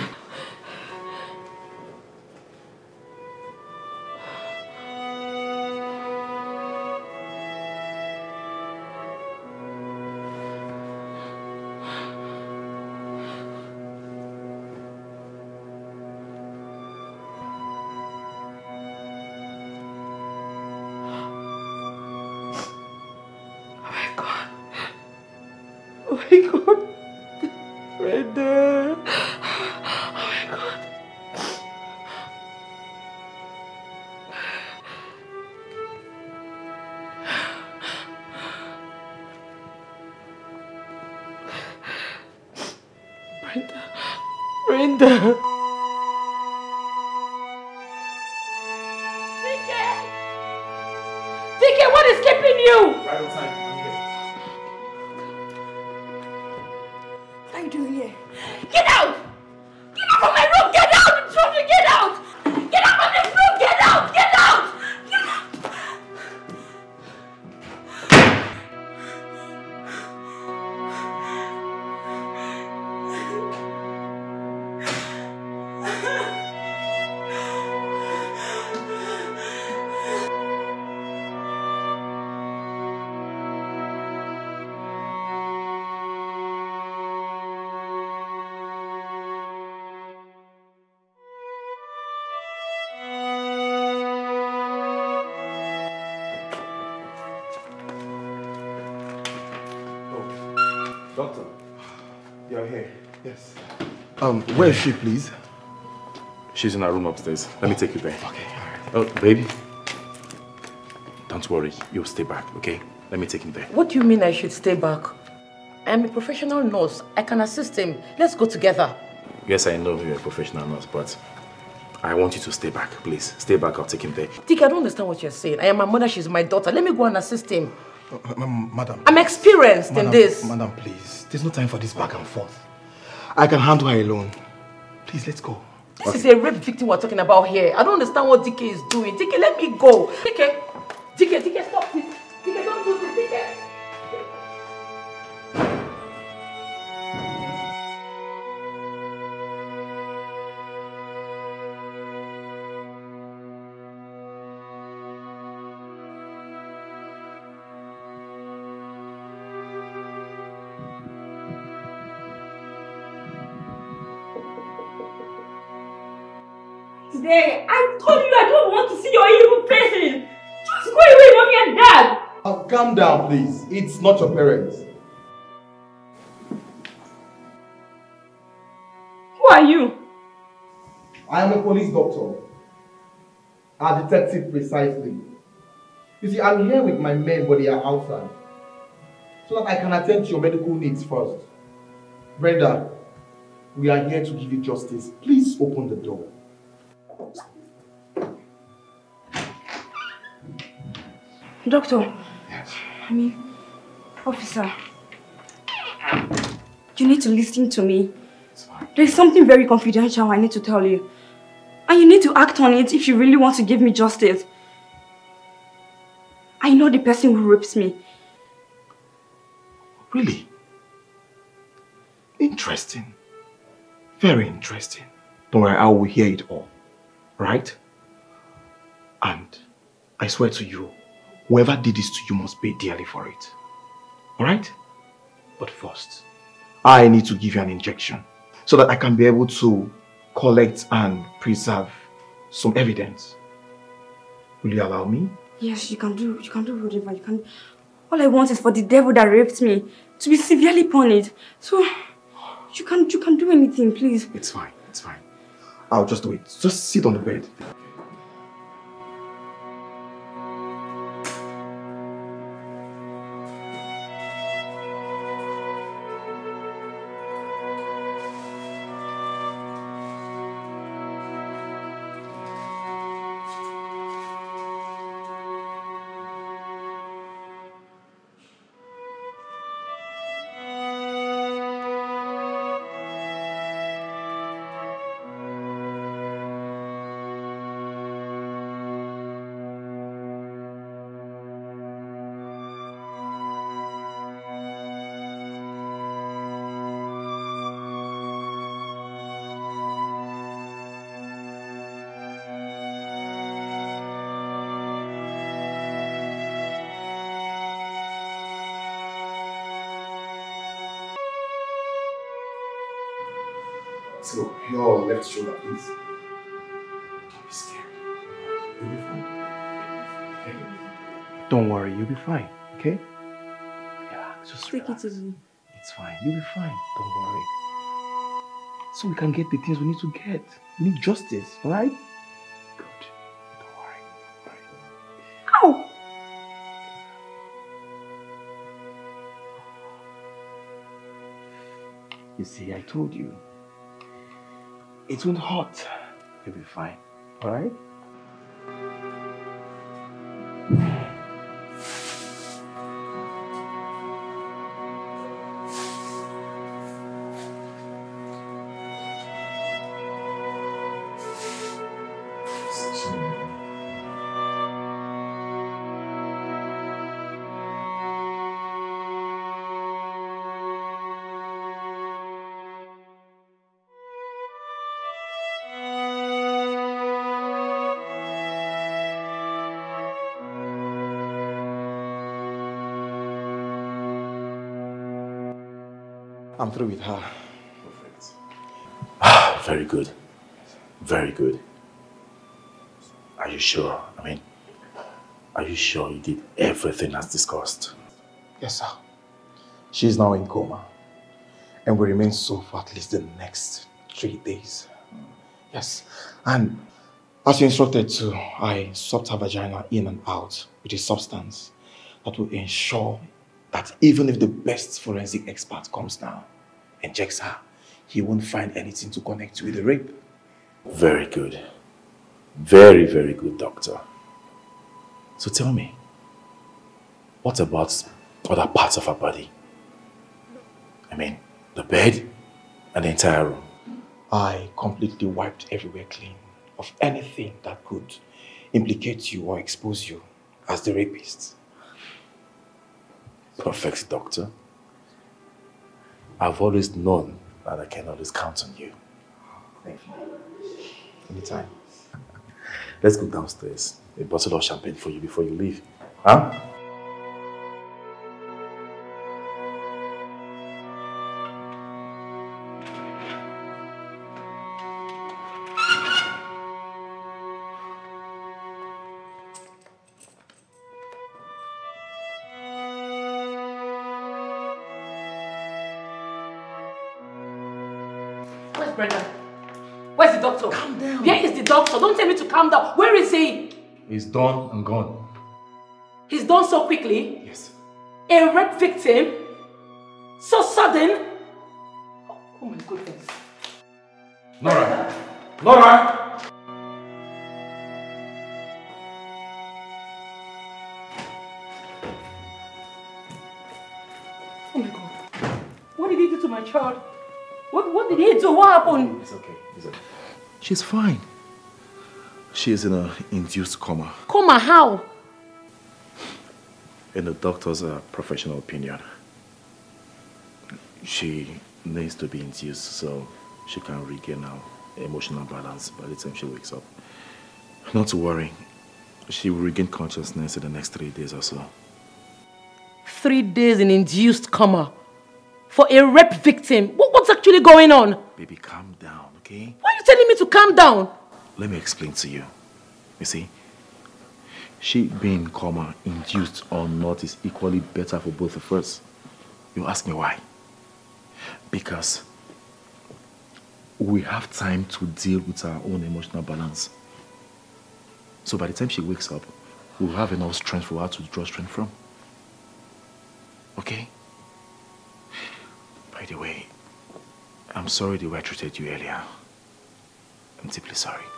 Where is she, please? She's in her room upstairs. Let me take you there. Okay. Oh, baby. Don't worry. You'll stay back, okay? Let me take him there. What do you mean I should stay back? I am a professional nurse. I can assist him. Let's go together. Yes, I know you're a professional nurse, but I want you to stay back, please. Stay back. I'll take him there. Dick, I don't understand what you're saying. I am my mother, she's my daughter. Let me go and assist him. Uh, madam. I'm experienced madam, in this. Madam, please. There's no time for this back and forth. I can handle her alone. Please, let's go. This is a rape victim we're talking about here. I don't understand what DK is doing. DK, let me go. DK, I told you I don't want to see your evil faces. Just go away, mommy and dad. Oh, calm down, please. It's not your parents. Who are you? I am a police doctor. A detective, precisely. You see, I'm here with my men, but they are outside. So that I can attend to your medical needs first. Brenda, we are here to give you justice. Please open the door. Doctor. Yes. I mean, officer. You need to listen to me. There's something very confidential I need to tell you. And you need to act on it if you really want to give me justice. I know the person who rapes me. Really? Interesting. Very interesting. Don't worry, I will hear it all. Right? And I swear to you, whoever did this to you must pay dearly for it. Alright? But first, I need to give you an injection so that I can be able to collect and preserve some evidence. Will you allow me? Yes, you can do you can do whatever you can. All I want is for the devil that raped me to be severely punished. So you can you can do anything, please. It's fine, it's fine. I'll just do it. Just sit on the bed. Your left shoulder, please. Don't be scared. You'll be fine. Okay? Don't worry, you'll be fine, okay? Yeah, just Take it easy. It's fine. You'll be fine. Don't worry. So we can get the things we need to get. We need justice, right? Good. Don't worry. Don't worry. Ow! You see, I told you. It won't hurt. You'll be fine. Alright? I'm through with her. Ah, very good. Very good. Are you sure? I mean, are you sure you did everything as discussed? Yes, sir. She is now in coma and will remain so for at least the next three days. Yes. And as you instructed to, I swapped her vagina in and out with a substance that will ensure that even if the best forensic expert comes now and checks her, he won't find anything to connect with the rape. Very good. Very, very good, doctor. So tell me, what about other parts of her body? I mean, the bed and the entire room. I completely wiped everywhere clean of anything that could implicate you or expose you as the rapist. Perfect, doctor. I've always known that I can always count on you. Thank you. Anytime. Let's go downstairs. A bottle of champagne for you before you leave. Huh? Calm down. Where is the doctor? Don't tell me to calm down. Where is he? He's done and gone. He's done so quickly. Yes. A rape victim? So sudden? Oh, oh my goodness. Nora! Nora! Oh my god. What did he do to my child? What, what did he do? What happened? It's okay. It's okay. She's fine. She is in a induced coma. Coma, how? In the doctor's uh, professional opinion, she needs to be induced so she can regain her emotional balance by the time she wakes up. Not to worry. She will regain consciousness in the next three days or so. Three days in induced coma. For a rape victim. What, what's actually going on? Baby, calm down, okay? Why are you telling me to calm down? Let me explain to you. You see, she being coma, induced or not, is equally better for both of us. You ask me why? Because we have time to deal with our own emotional balance. So by the time she wakes up, we'll have enough strength for her to draw strength from. Okay? By the way, I'm sorry the way I treated you earlier. I'm deeply sorry.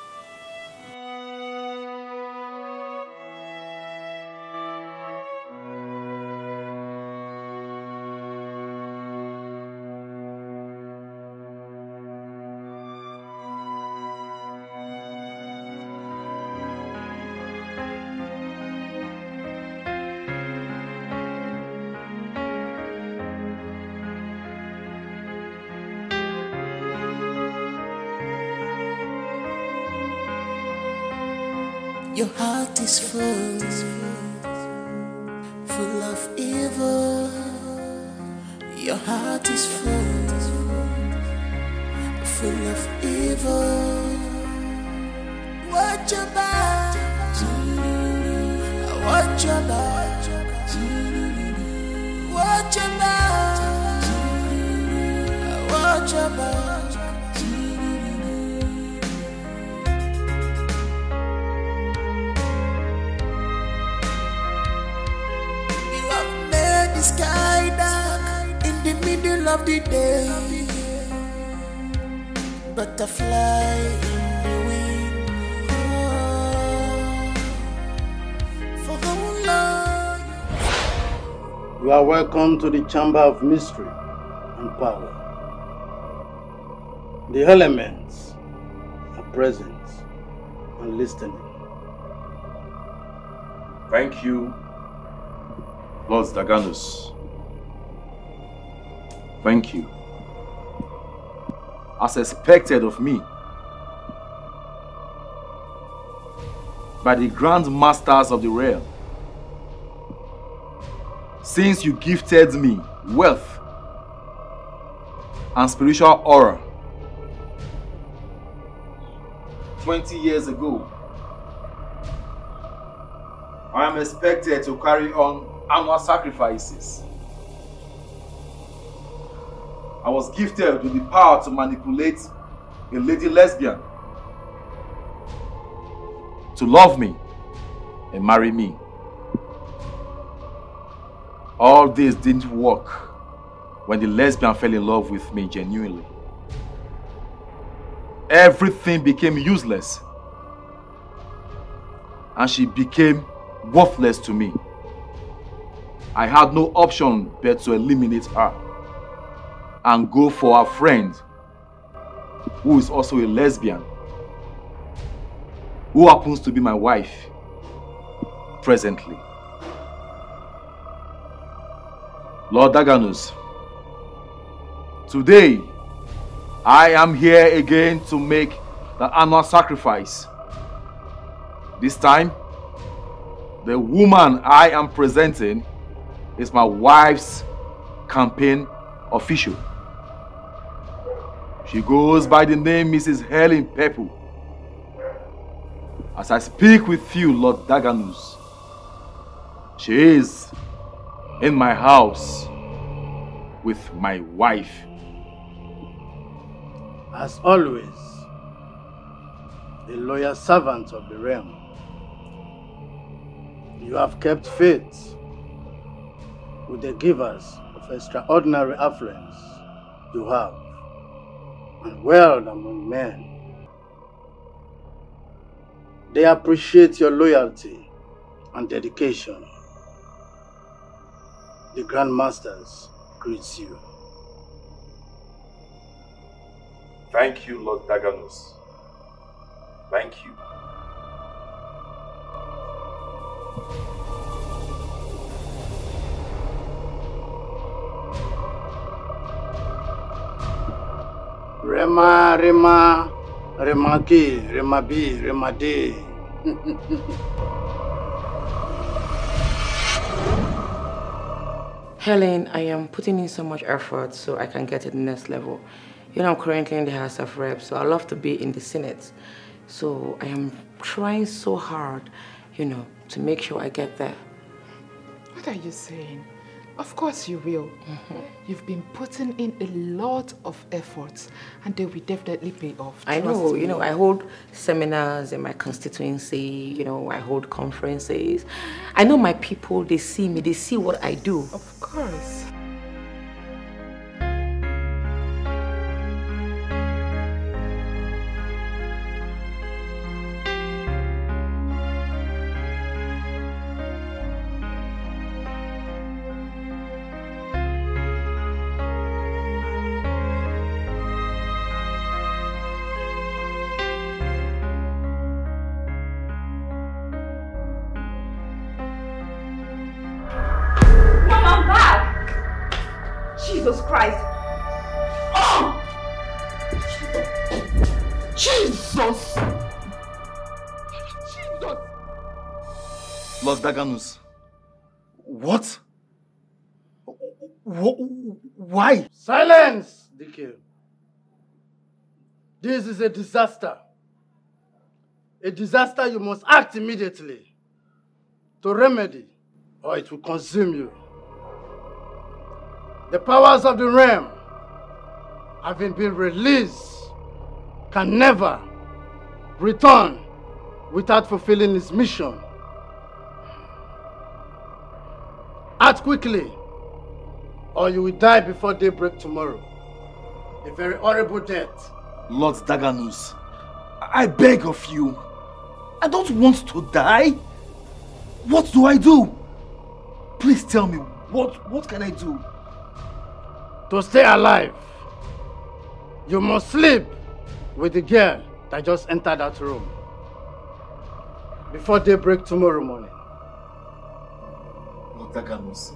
Your heart is full, full of evil. Your heart is full, full of evil. Watch your back. Watch your back. Watch your back. Watch your back. Middle of the day. Butterfly in the wind. Oh, for how long? You are welcome to the Chamber of Mystery and Power. The elements are present and listening. Thank you, Lord Daganus. Thank you. As expected of me, by the Grand Masters of the realm, since you gifted me wealth and spiritual aura 20 years ago, I am expected to carry on annual sacrifices. I was gifted with the power to manipulate a lady lesbian to love me and marry me. All this didn't work when the lesbian fell in love with me genuinely. Everything became useless and she became worthless to me. I had no option but to eliminate her and go for a friend who is also a lesbian, who happens to be my wife presently. Lord Daganus, today I am here again to make the annual sacrifice. This time, the woman I am presenting is my wife's campaign official. She goes by the name Mrs. Helen Pepple. As I speak with you, Lord Daganus, she is in my house with my wife. As always, a loyal servant of the realm. You have kept faith with the givers of extraordinary affluence you have, and wealth among men. They appreciate your loyalty and dedication. The Grand Masters greets you. Thank you, Lord Daganus. Thank you. Rema, Rema, Remaki, Remabi, Remade. Helen, I am putting in so much effort so I can get to the next level. You know, I'm currently in the House of Reps, so I love to be in the Senate. So I am trying so hard, you know, to make sure I get there. What are you saying? Of course you will. Mm-hmm. You've been putting in a lot of efforts and they will definitely pay off. I know, me. you know, I hold seminars in my constituency, you know, I hold conferences. I know my people, they see me, they see what I do. Of course. What? Why? Silence. This is a disaster. A disaster you must act immediately to remedy or it will consume you. The powers of the realm having been released can never return without fulfilling its mission. Act quickly or you will die before daybreak tomorrow. A very horrible death. Lord Daganus, I beg of you. I don't want to die. What do I do? Please tell me, what, what can I do? To stay alive, you must sleep with the girl that just entered that room. Before daybreak tomorrow morning. Lord Daganus,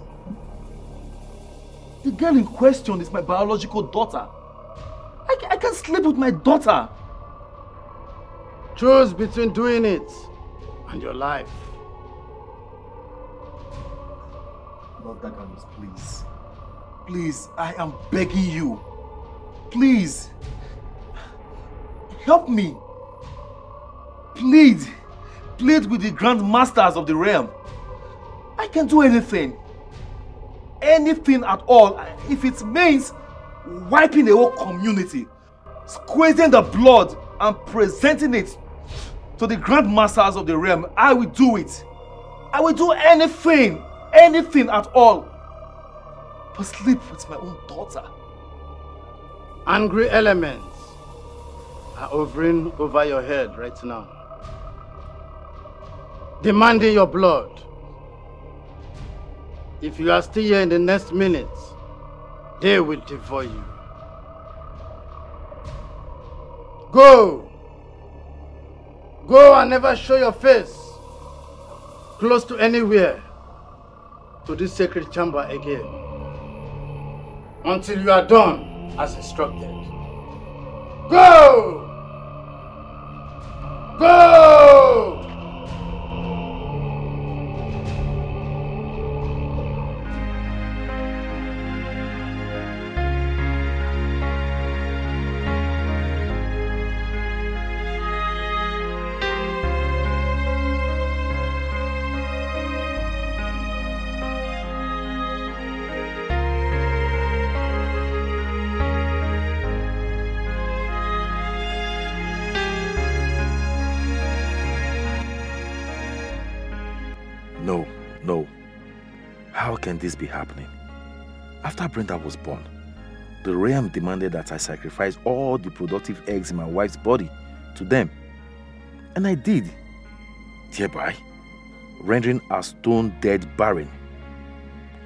the girl in question is my biological daughter. I, I can't sleep with my daughter. Choose between doing it and your life. Lord Daganus, please. Please, I am begging you. Please. Help me. Plead. Plead with the Grand Masters of the realm. I can do anything. Anything at all. If it means wiping the whole community, squeezing the blood and presenting it to the Grand Masters of the realm, I will do it. I will do anything, anything at all. But sleep with my own daughter. Angry elements are hovering over your head right now. Demanding your blood. If you are still here in the next minute, they will devour you. Go! Go and never show your face close to anywhere to this sacred chamber again until you are done as instructed. Go! Go! This be happening? After Brenda was born, the realm demanded that I sacrifice all the productive eggs in my wife's body to them. And I did, thereby rendering her stone dead barren,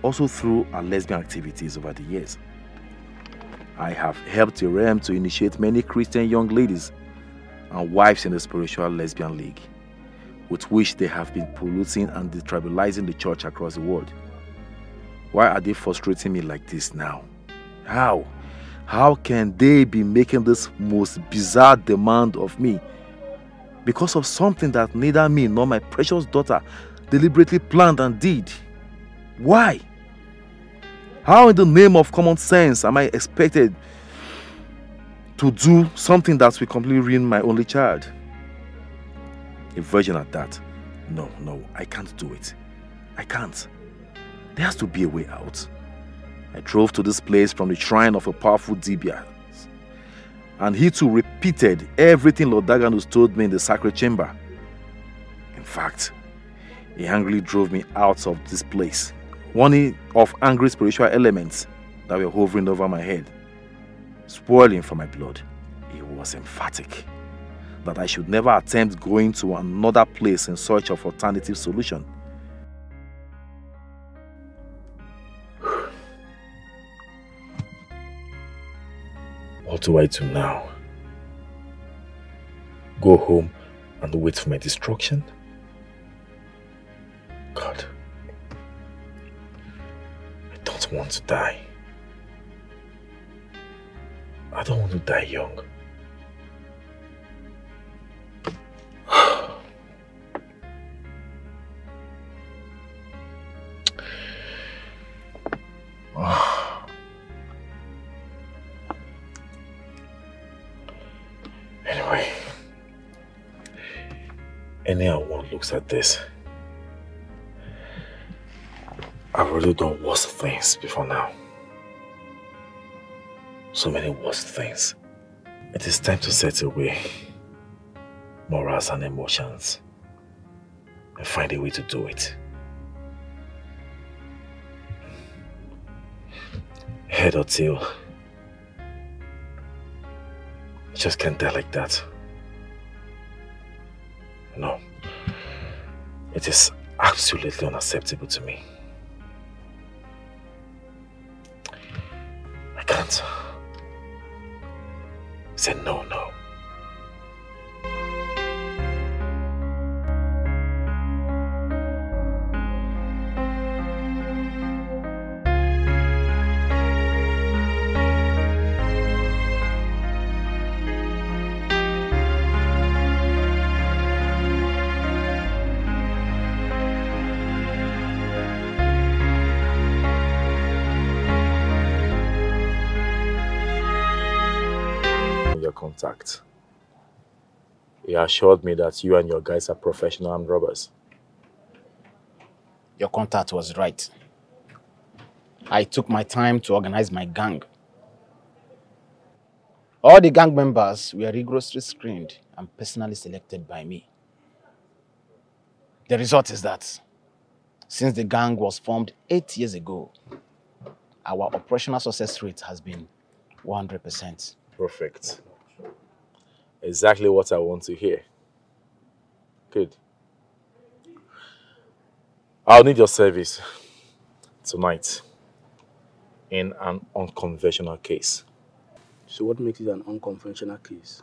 also through our lesbian activities over the years. I have helped the realm to initiate many Christian young ladies and wives in the spiritual lesbian league with which they have been polluting and detribalizing the church across the world. Why are they frustrating me like this now? How? How can they be making this most bizarre demand of me because of something that neither me nor my precious daughter deliberately planned and did? Why? How, in the name of common sense, am I expected to do something that will completely ruin my only child? A virgin at that. No, no, I can't do it. I can't. There has to be a way out. I drove to this place from the shrine of a powerful Dibia. And he too repeated everything Lord Daganus told me in the sacred chamber. In fact, he angrily drove me out of this place, warning of angry spiritual elements that were hovering over my head, spoiling for my blood. He was emphatic that I should never attempt going to another place in search of alternative solution. What do I do now? Go home and wait for my destruction? God, I don't want to die. I don't want to die young. Anyhow one looks at this, I've already done worse things before now. So many worse things. It is time to set away morals and emotions and find a way to do it. Head or tail. I just can't die like that. Absolutely unacceptable to me. I can't. Say no, assured me that you and your guys are professional armed robbers. Your contact was right. I took my time to organize my gang. All the gang members were rigorously screened and personally selected by me. The result is that since the gang was formed eight years ago, our operational success rate has been 100%. Perfect. Exactly what I want to hear. Good. I'll need your service tonight in an unconventional case. So what makes it an unconventional case?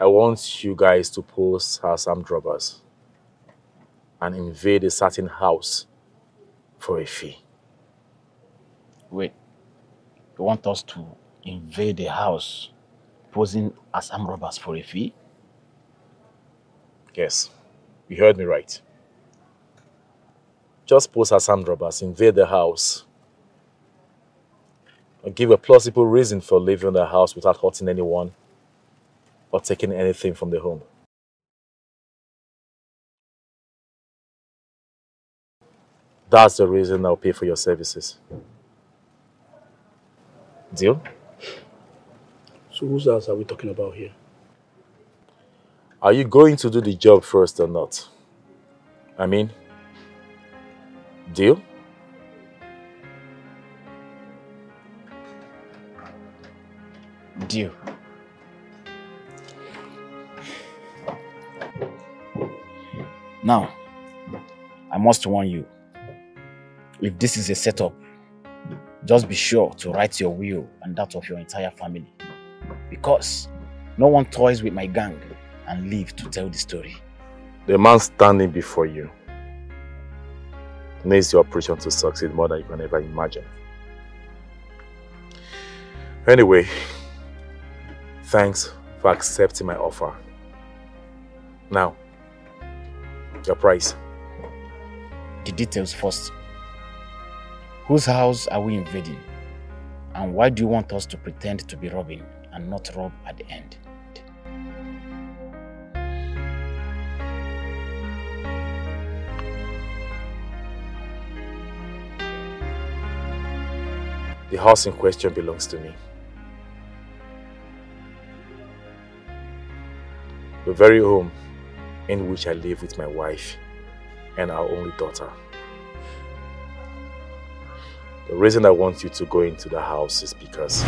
I want you guys to pose as armed robbers and invade a certain house for a fee. Wait, you want us to invade a house posing as armed robbers for a fee? Yes, you heard me right. Just pose as armed robbers, invade the house, and give a plausible reason for leaving the house without hurting anyone or taking anything from the home. That's the reason I'll pay for your services. Deal? So whose house are we talking about here? Are you going to do the job first or not? I mean, deal? Deal. Now, I must warn you, if this is a setup, just be sure to write your will and that of your entire family. Because no one toys with my gang and live to tell the story. The man standing before you needs the operation to succeed more than you can ever imagine. Anyway, thanks for accepting my offer. Now, your price. The details first. Whose house are we invading? And why do you want us to pretend to be robbing and not rob at the end? The house in question belongs to me. The very home in which I live with my wife and our only daughter. The reason I want you to go into the house is because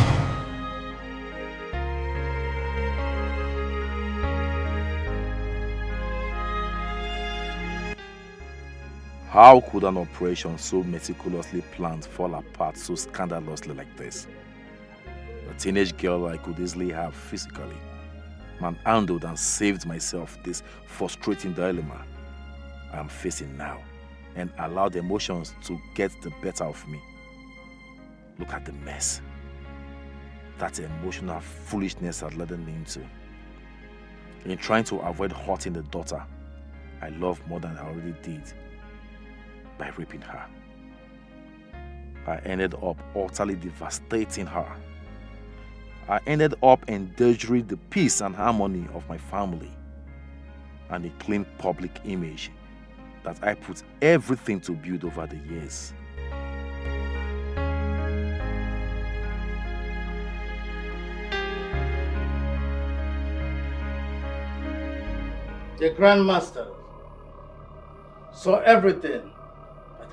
How could an operation so meticulously planned fall apart so scandalously like this? A teenage girl I could easily have physically manhandled and saved myself this frustrating dilemma I am facing now and allowed emotions to get the better of me. Look at the mess that emotional foolishness had led me into. In trying to avoid hurting the daughter I love more than I already did by raping her. I ended up utterly devastating her. I ended up endangering the peace and harmony of my family and a clean public image that I put everything to build over the years. The Grandmaster saw everything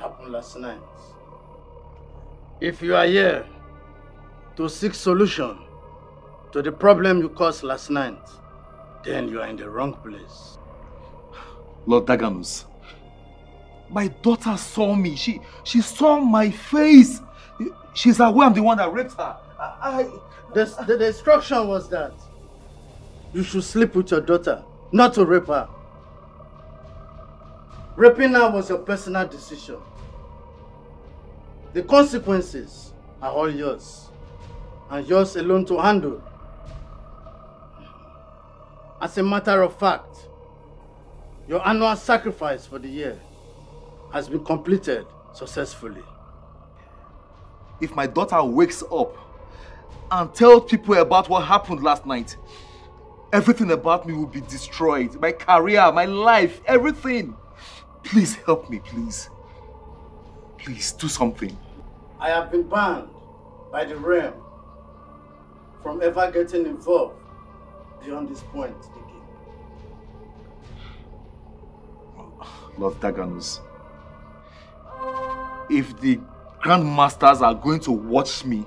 happened last night. If you are here to seek solution to the problem you caused last night, then you are in the wrong place. Lord Daganus, my daughter saw me. She she saw my face. She's aware I'm the one that raped her. I, The, the, the instruction was that you should sleep with your daughter, not to rape her. Raping her was your personal decision. The consequences are all yours, and yours alone to handle. As a matter of fact, your annual sacrifice for the year has been completed successfully. if my daughter wakes up and tells people about what happened last night, everything about me will be destroyed. My career, my life, everything. Please help me, please. Please do something. I have been banned by the realm from ever getting involved beyond this point again. Lord Daganus, if the grandmasters are going to watch me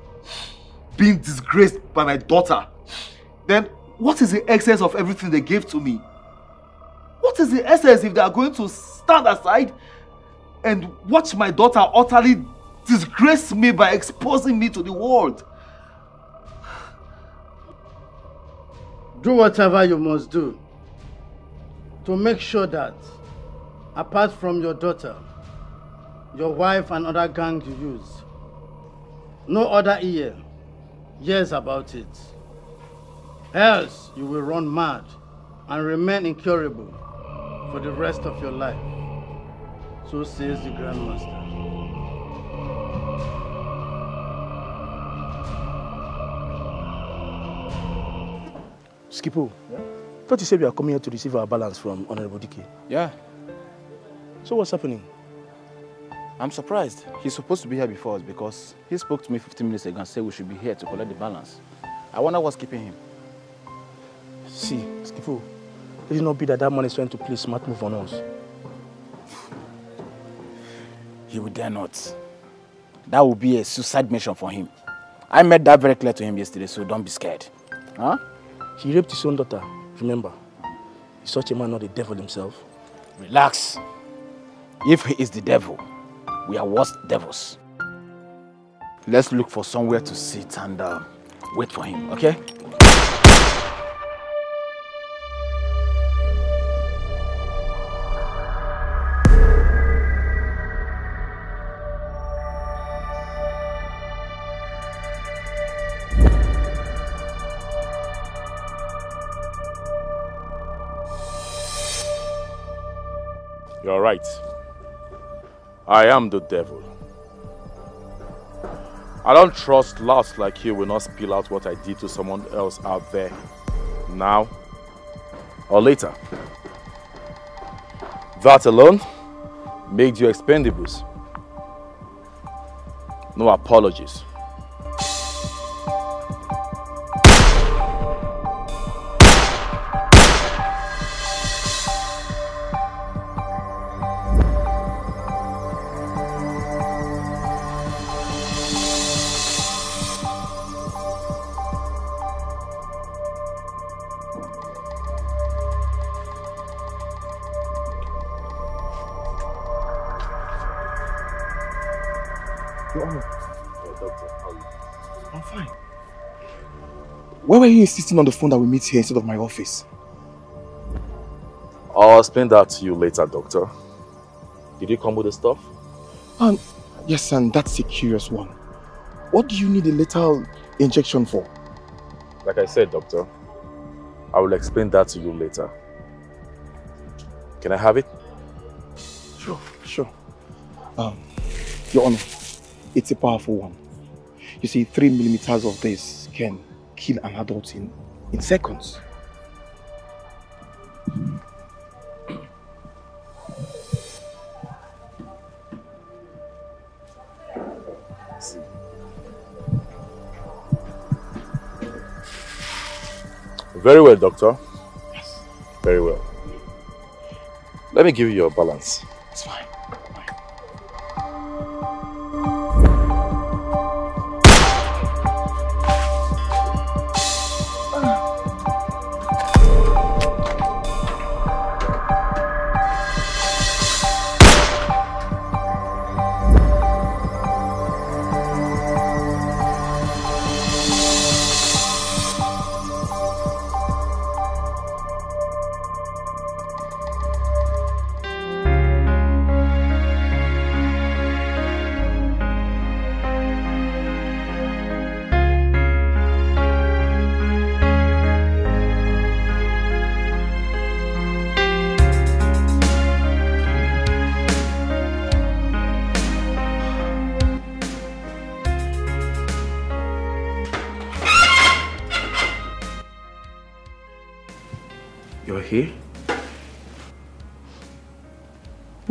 being disgraced by my daughter, then what is the excess of everything they gave to me? What is the essence if they are going to stand aside and watch my daughter utterly disgrace me by exposing me to the world? Do whatever you must do to make sure that, apart from your daughter, your wife and other gang you use, no other ear hears about it. Else, you will run mad and remain incurable for the rest of your life. So says the Grandmaster. Skipo, thought you said we are coming here to receive our balance from Honorable Dike. Yeah, So what's happening? I'm surprised. He's supposed to be here before us because he spoke to me 15 minutes ago and said we should be here to collect the balance. I wonder what's keeping him. See, Skipo, let it not be that that man is trying to play smart move on us. He would dare not. That would be a suicide mission for him. I made that very clear to him yesterday, so don't be scared. Huh? He raped his own daughter, remember? Is such a man not the devil himself? Relax. If he is the devil, we are worse devils. Let's look for somewhere to sit and uh, wait for him, okay? Right. I am the devil. I don't trust louts like you will not spill out what I did to someone else out there. Now or later. That alone made you expendables. No apologies. You insisting on the phone that we meet here instead of my office? I'll explain that to you later, Doctor. Did you come with the stuff? Um, yes, and that's a curious one. What do you need a lethal injection for? Like I said, Doctor, I will explain that to you later. Can I have it? Sure, sure. Um, Your Honor, it's a powerful one. You see, three millimeters of this can kill an adult in, in seconds. Very well, doctor. Yes. Very well. Let me give you your balance.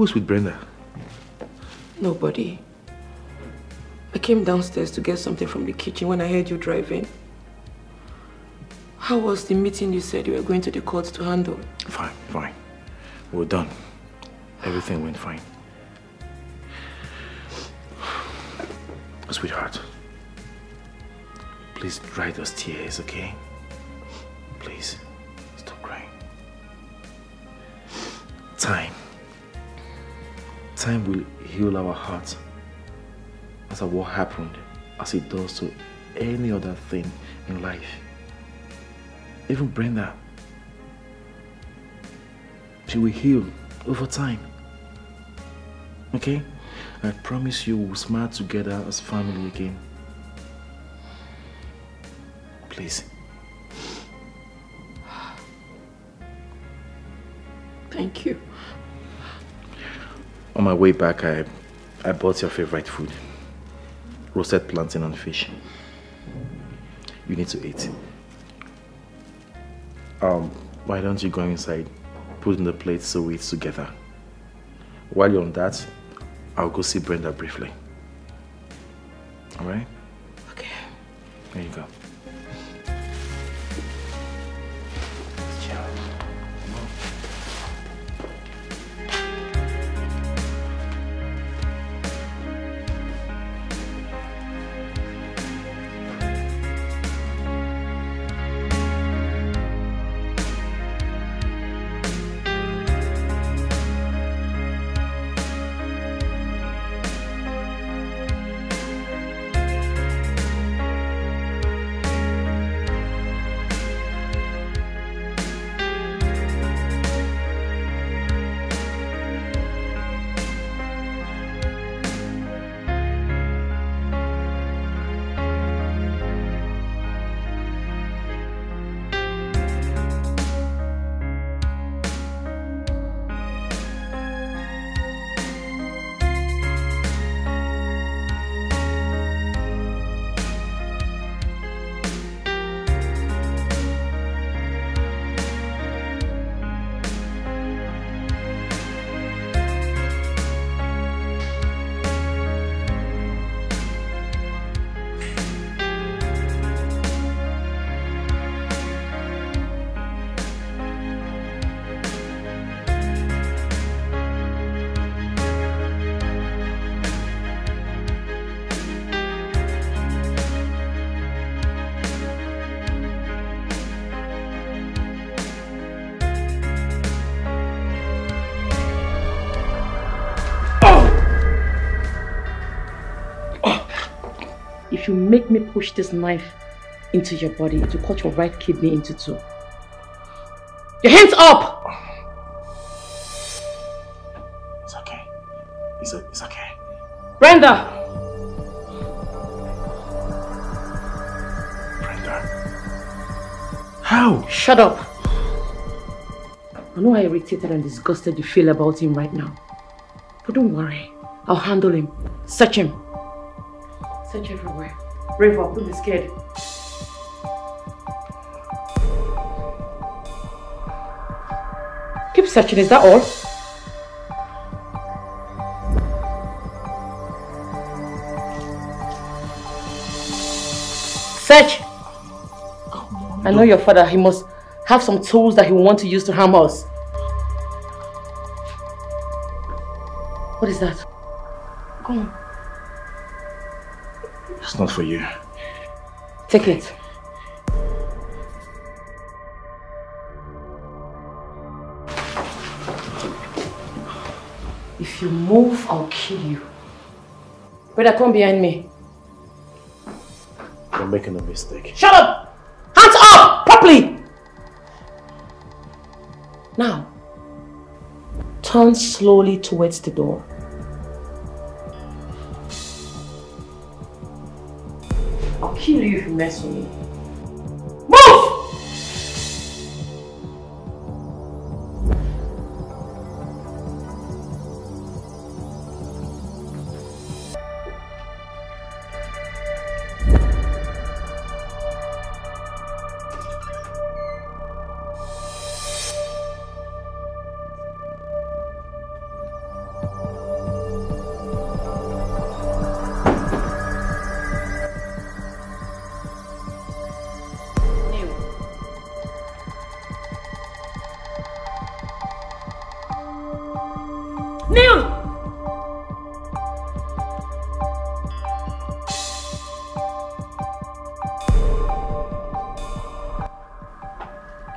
Who's with Brenda? Nobody. I came downstairs to get something from the kitchen when I heard you driving. How was the meeting you said you were going to the court to handle? Fine, fine. We're done. Everything went fine. Sweetheart, please dry those tears, okay? Time will heal our hearts as of what happened, as it does to any other thing in life. Even Brenda, she will heal over time. Okay? I promise you we'll smile together as family again. Please. My way back, I, I bought your favorite food. Roasted plantain and fish. You need to eat. Um, why don't you go inside, put in the plate so we eat together. While you're on that, I'll go see Brenda briefly. Alright? Okay. There you go. If you make me push this knife into your body, it will cut your right kidney into two. Your hands up! It's okay. It's, it's okay. Brenda! Brenda? How? Shut up! I know how irritated and disgusted you feel about him right now. But don't worry. I'll handle him. Search him. Search everywhere. River, don't be scared. Keep searching, is that all? Search! I know your father, he must have some tools that he will want to use to harm us. What is that? Go on. It's not for you. Take it. If you move, I'll kill you. Brother, come behind me. You're making a mistake. Shut up! Hands up! Properly! Now, turn slowly towards the door. I'll kill you if you mess with me. Move!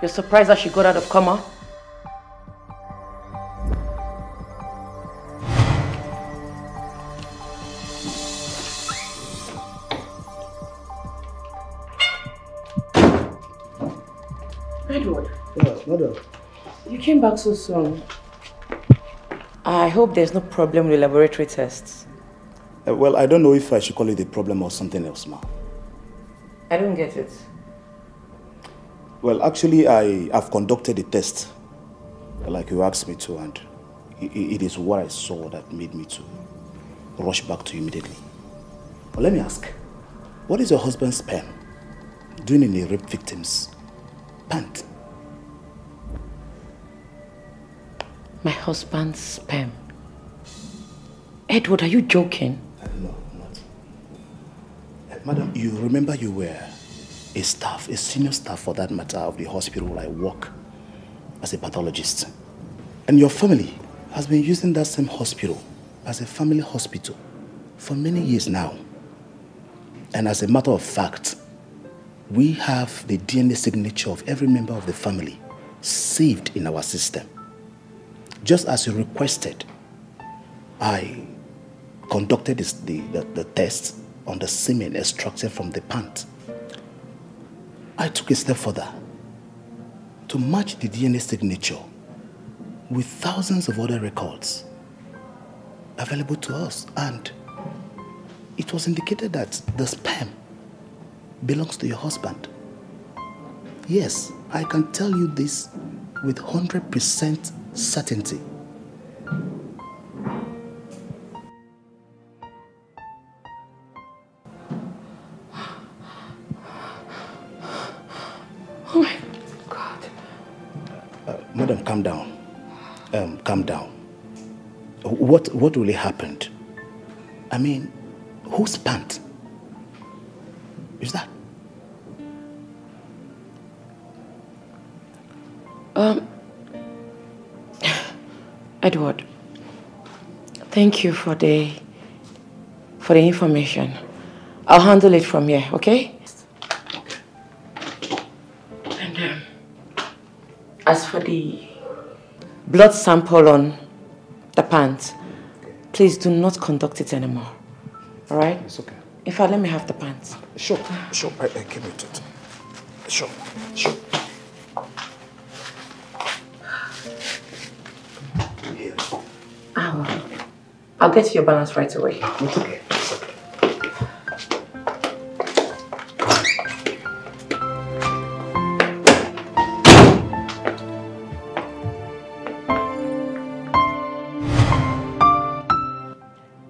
You're surprised that she got out of coma? Edward, Yes, madam. you came back so soon. I hope there's no problem with the laboratory tests. Uh, well, I don't know if I should call it a problem or something else, ma. I don't get it. Well, actually, I have conducted a test, like you asked me to, and it is what I saw that made me to rush back to you immediately. But let me ask, what is your husband's sperm doing in a rape victim's pant? My husband's sperm. Edward, are you joking? no, not. Uh, madam, you remember you were a staff, a senior staff for that matter of the hospital I work as a pathologist. And your family has been using that same hospital as a family hospital for many years now. And as a matter of fact, we have the DNA signature of every member of the family saved in our system. Just as you requested, I conducted this, the, the, the test on the semen extracted from the pant. I took a step further to match the DNA signature with thousands of other records available to us, and it was indicated that the sperm belongs to your husband. Yes, I can tell you this with 100% certainty. Calm down. What, what really happened? I mean, whose pant is that? Um, Edward, thank you for the for the information. I'll handle it from here, okay? And um, as for the blood sample on the pants, please do not conduct it anymore. All right? It's okay. In fact, let me have the pants. Sure, sure. I, I give it to you. Sure, sure. I'll, I'll get you your balance right away. It's okay.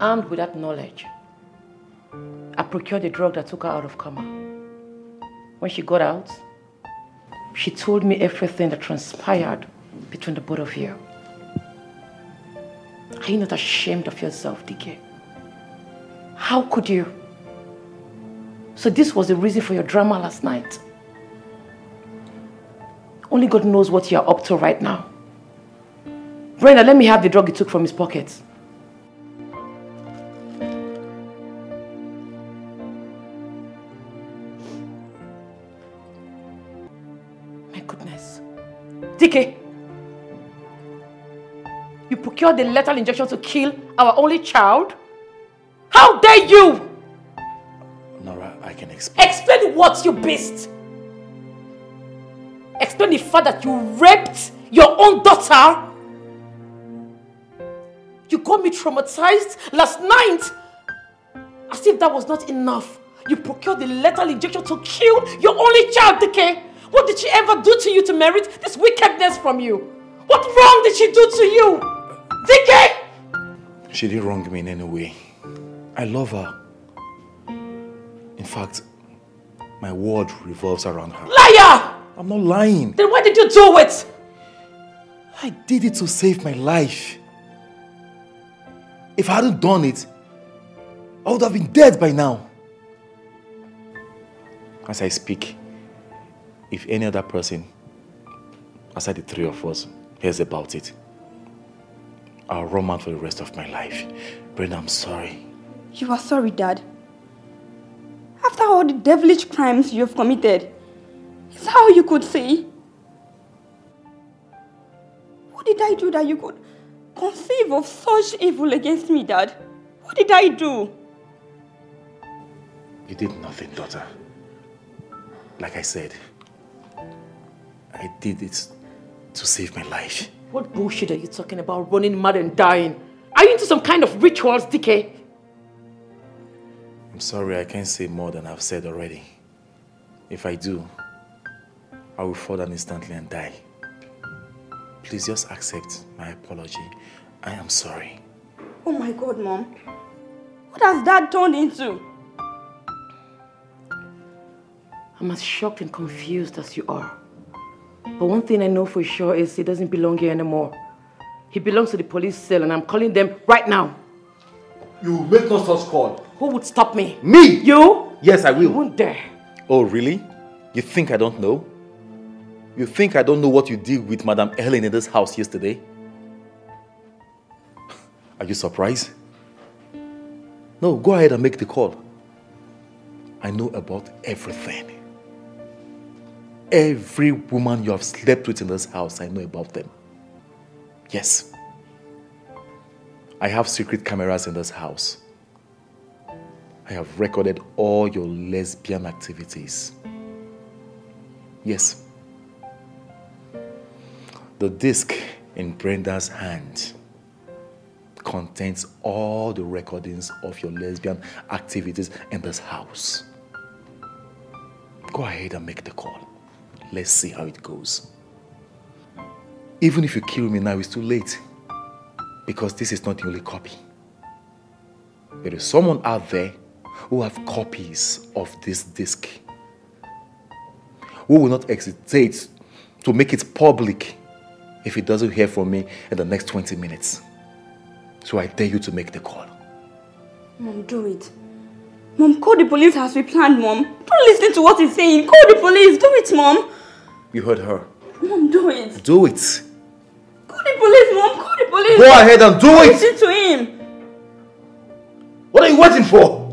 Armed with that knowledge, I procured the drug that took her out of coma. When she got out, she told me everything that transpired between the both of you. Are you not ashamed of yourself, DK? How could you? So this was the reason for your drama last night. Only God knows what you're up to right now. Brenda, let me have the drug you took from his pocket. Procured the lethal injection to kill our only child? How dare you! Nora, I can explain. Explain what, you beast! Explain the fact that you raped your own daughter? You got me traumatized last night! As if that was not enough. You procured the lethal injection to kill your only child, DK! What did she ever do to you to merit this wickedness from you? What wrong did she do to you? DK! She didn't wrong me in any way. I love her. In fact, my world revolves around her. Liar! I'm not lying. Then why did you do it? I did it to save my life. If I hadn't done it, I would have been dead by now. As I speak, if any other person, aside the three of us, hears about it, I'll run mad for the rest of my life. Brenda, I'm sorry. You are sorry, Dad. After all the devilish crimes you have committed, is that how you could say? What did I do that you could conceive of such evil against me, Dad? What did I do? You did nothing, daughter. Like I said, I did it to save my life. What bullshit are you talking about running mad and dying? Are you into some kind of rituals, DK? I'm sorry, I can't say more than I've said already. If I do, I will fall down instantly and die. Please just accept my apology. I am sorry. Oh my god, Mom. What has Dad turned into? I'm as shocked and confused as you are. But one thing I know for sure is he doesn't belong here anymore. He belongs to the police cell and I'm calling them right now. You make no such call. Who would stop me? Me? You? Yes, I will. You won't dare. Oh, really? You think I don't know? You think I don't know what you did with Madame Helen in this house yesterday? Are you surprised? No, go ahead and make the call. I know about everything. Every woman you have slept with in this house, I know about them. Yes. I have secret cameras in this house. I have recorded all your lesbian activities. Yes. The disc in Brenda's hand contains all the recordings of your lesbian activities in this house. Go ahead and make the call. Let's see how it goes. Even if you kill me now, it's too late. Because this is not the only copy. There is someone out there who have copies of this disc. Who will not hesitate to make it public if he doesn't hear from me in the next 20 minutes. So I dare you to make the call. Mom, do it. Mom, call the police as we planned, Mom. Don't listen to what he's saying. Call the police. Do it, Mom. You heard her. Mom, do it. Do it. Call the police, Mom. Call the police. Go ahead and do it. Listen to him. What are you waiting for?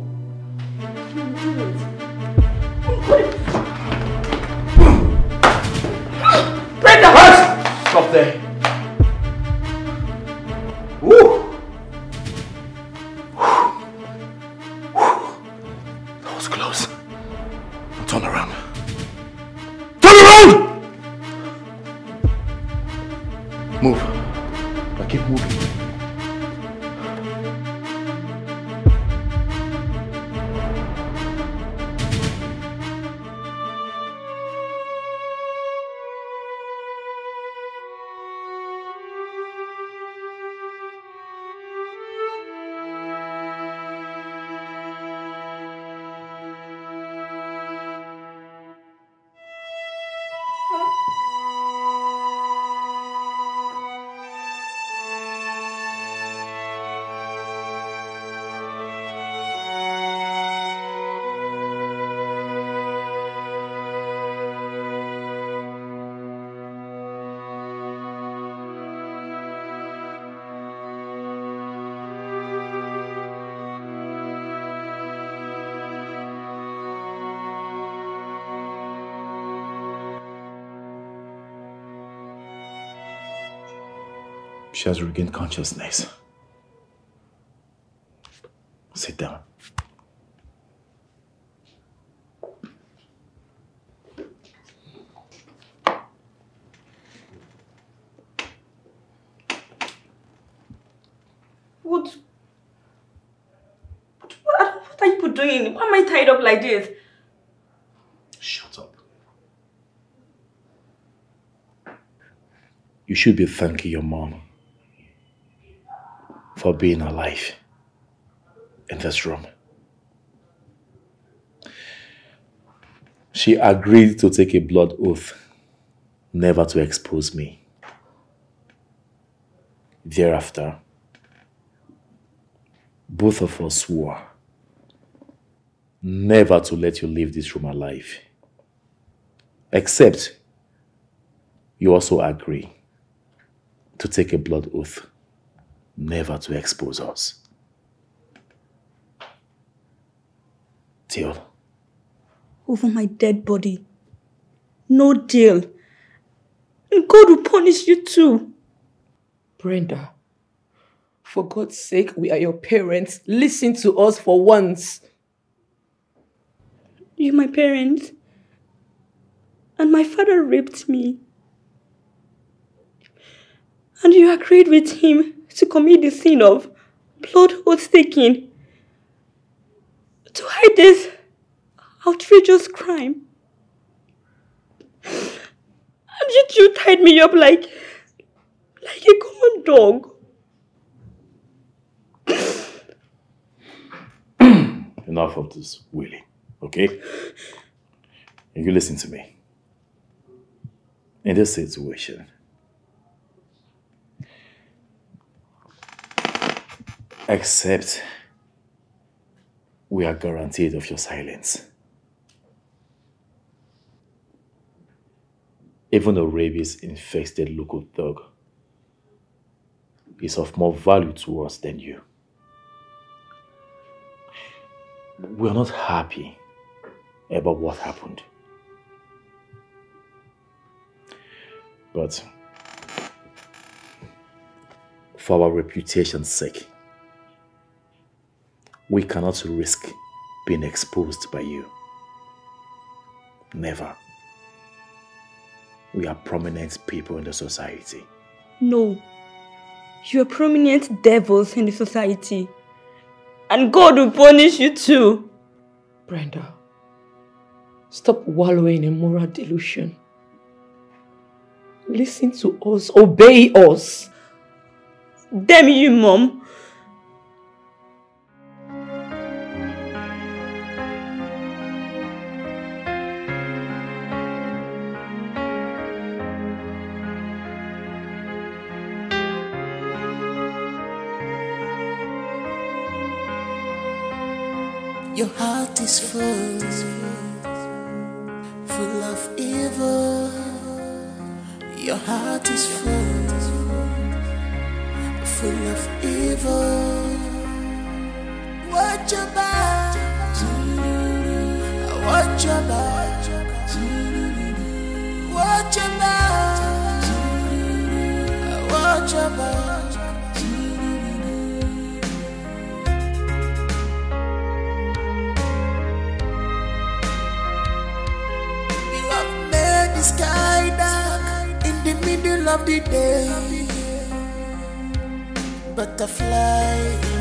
She has regained consciousness. Sit down. What? What, what are you doing? Why am I tied up like this? Shut up. You should be thanking your mom for being alive in this room. She agreed to take a blood oath never to expose me. Thereafter, both of us swore never to let you leave this room alive. Except you also agree to take a blood oath never to expose us. Deal. Over my dead body. No deal. And God will punish you too. Brenda, for God's sake, we are your parents. Listen to us for once. You're my parents. And my father raped me. And you agreed with him to commit the sin of blood oath taking. To hide this outrageous crime. And yet you tied me up like, like a common dog. Enough of this, Willie. Okay? You listen to me. In this situation, except we are guaranteed of your silence. Even a rabies infested local thug is of more value to us than you. We are not happy about what happened. But for our reputation's sake, we cannot risk being exposed by you. Never. We are prominent people in the society. No. You are prominent devils in the society. And God will punish you too. Brenda, stop wallowing in moral delusion. Listen to us, obey us. Damn you, Mom. Your heart is full, full of evil. Your heart is full, full of evil. Watch your back, watch your back, watch your back, watch your back. Middle of the day. Butterfly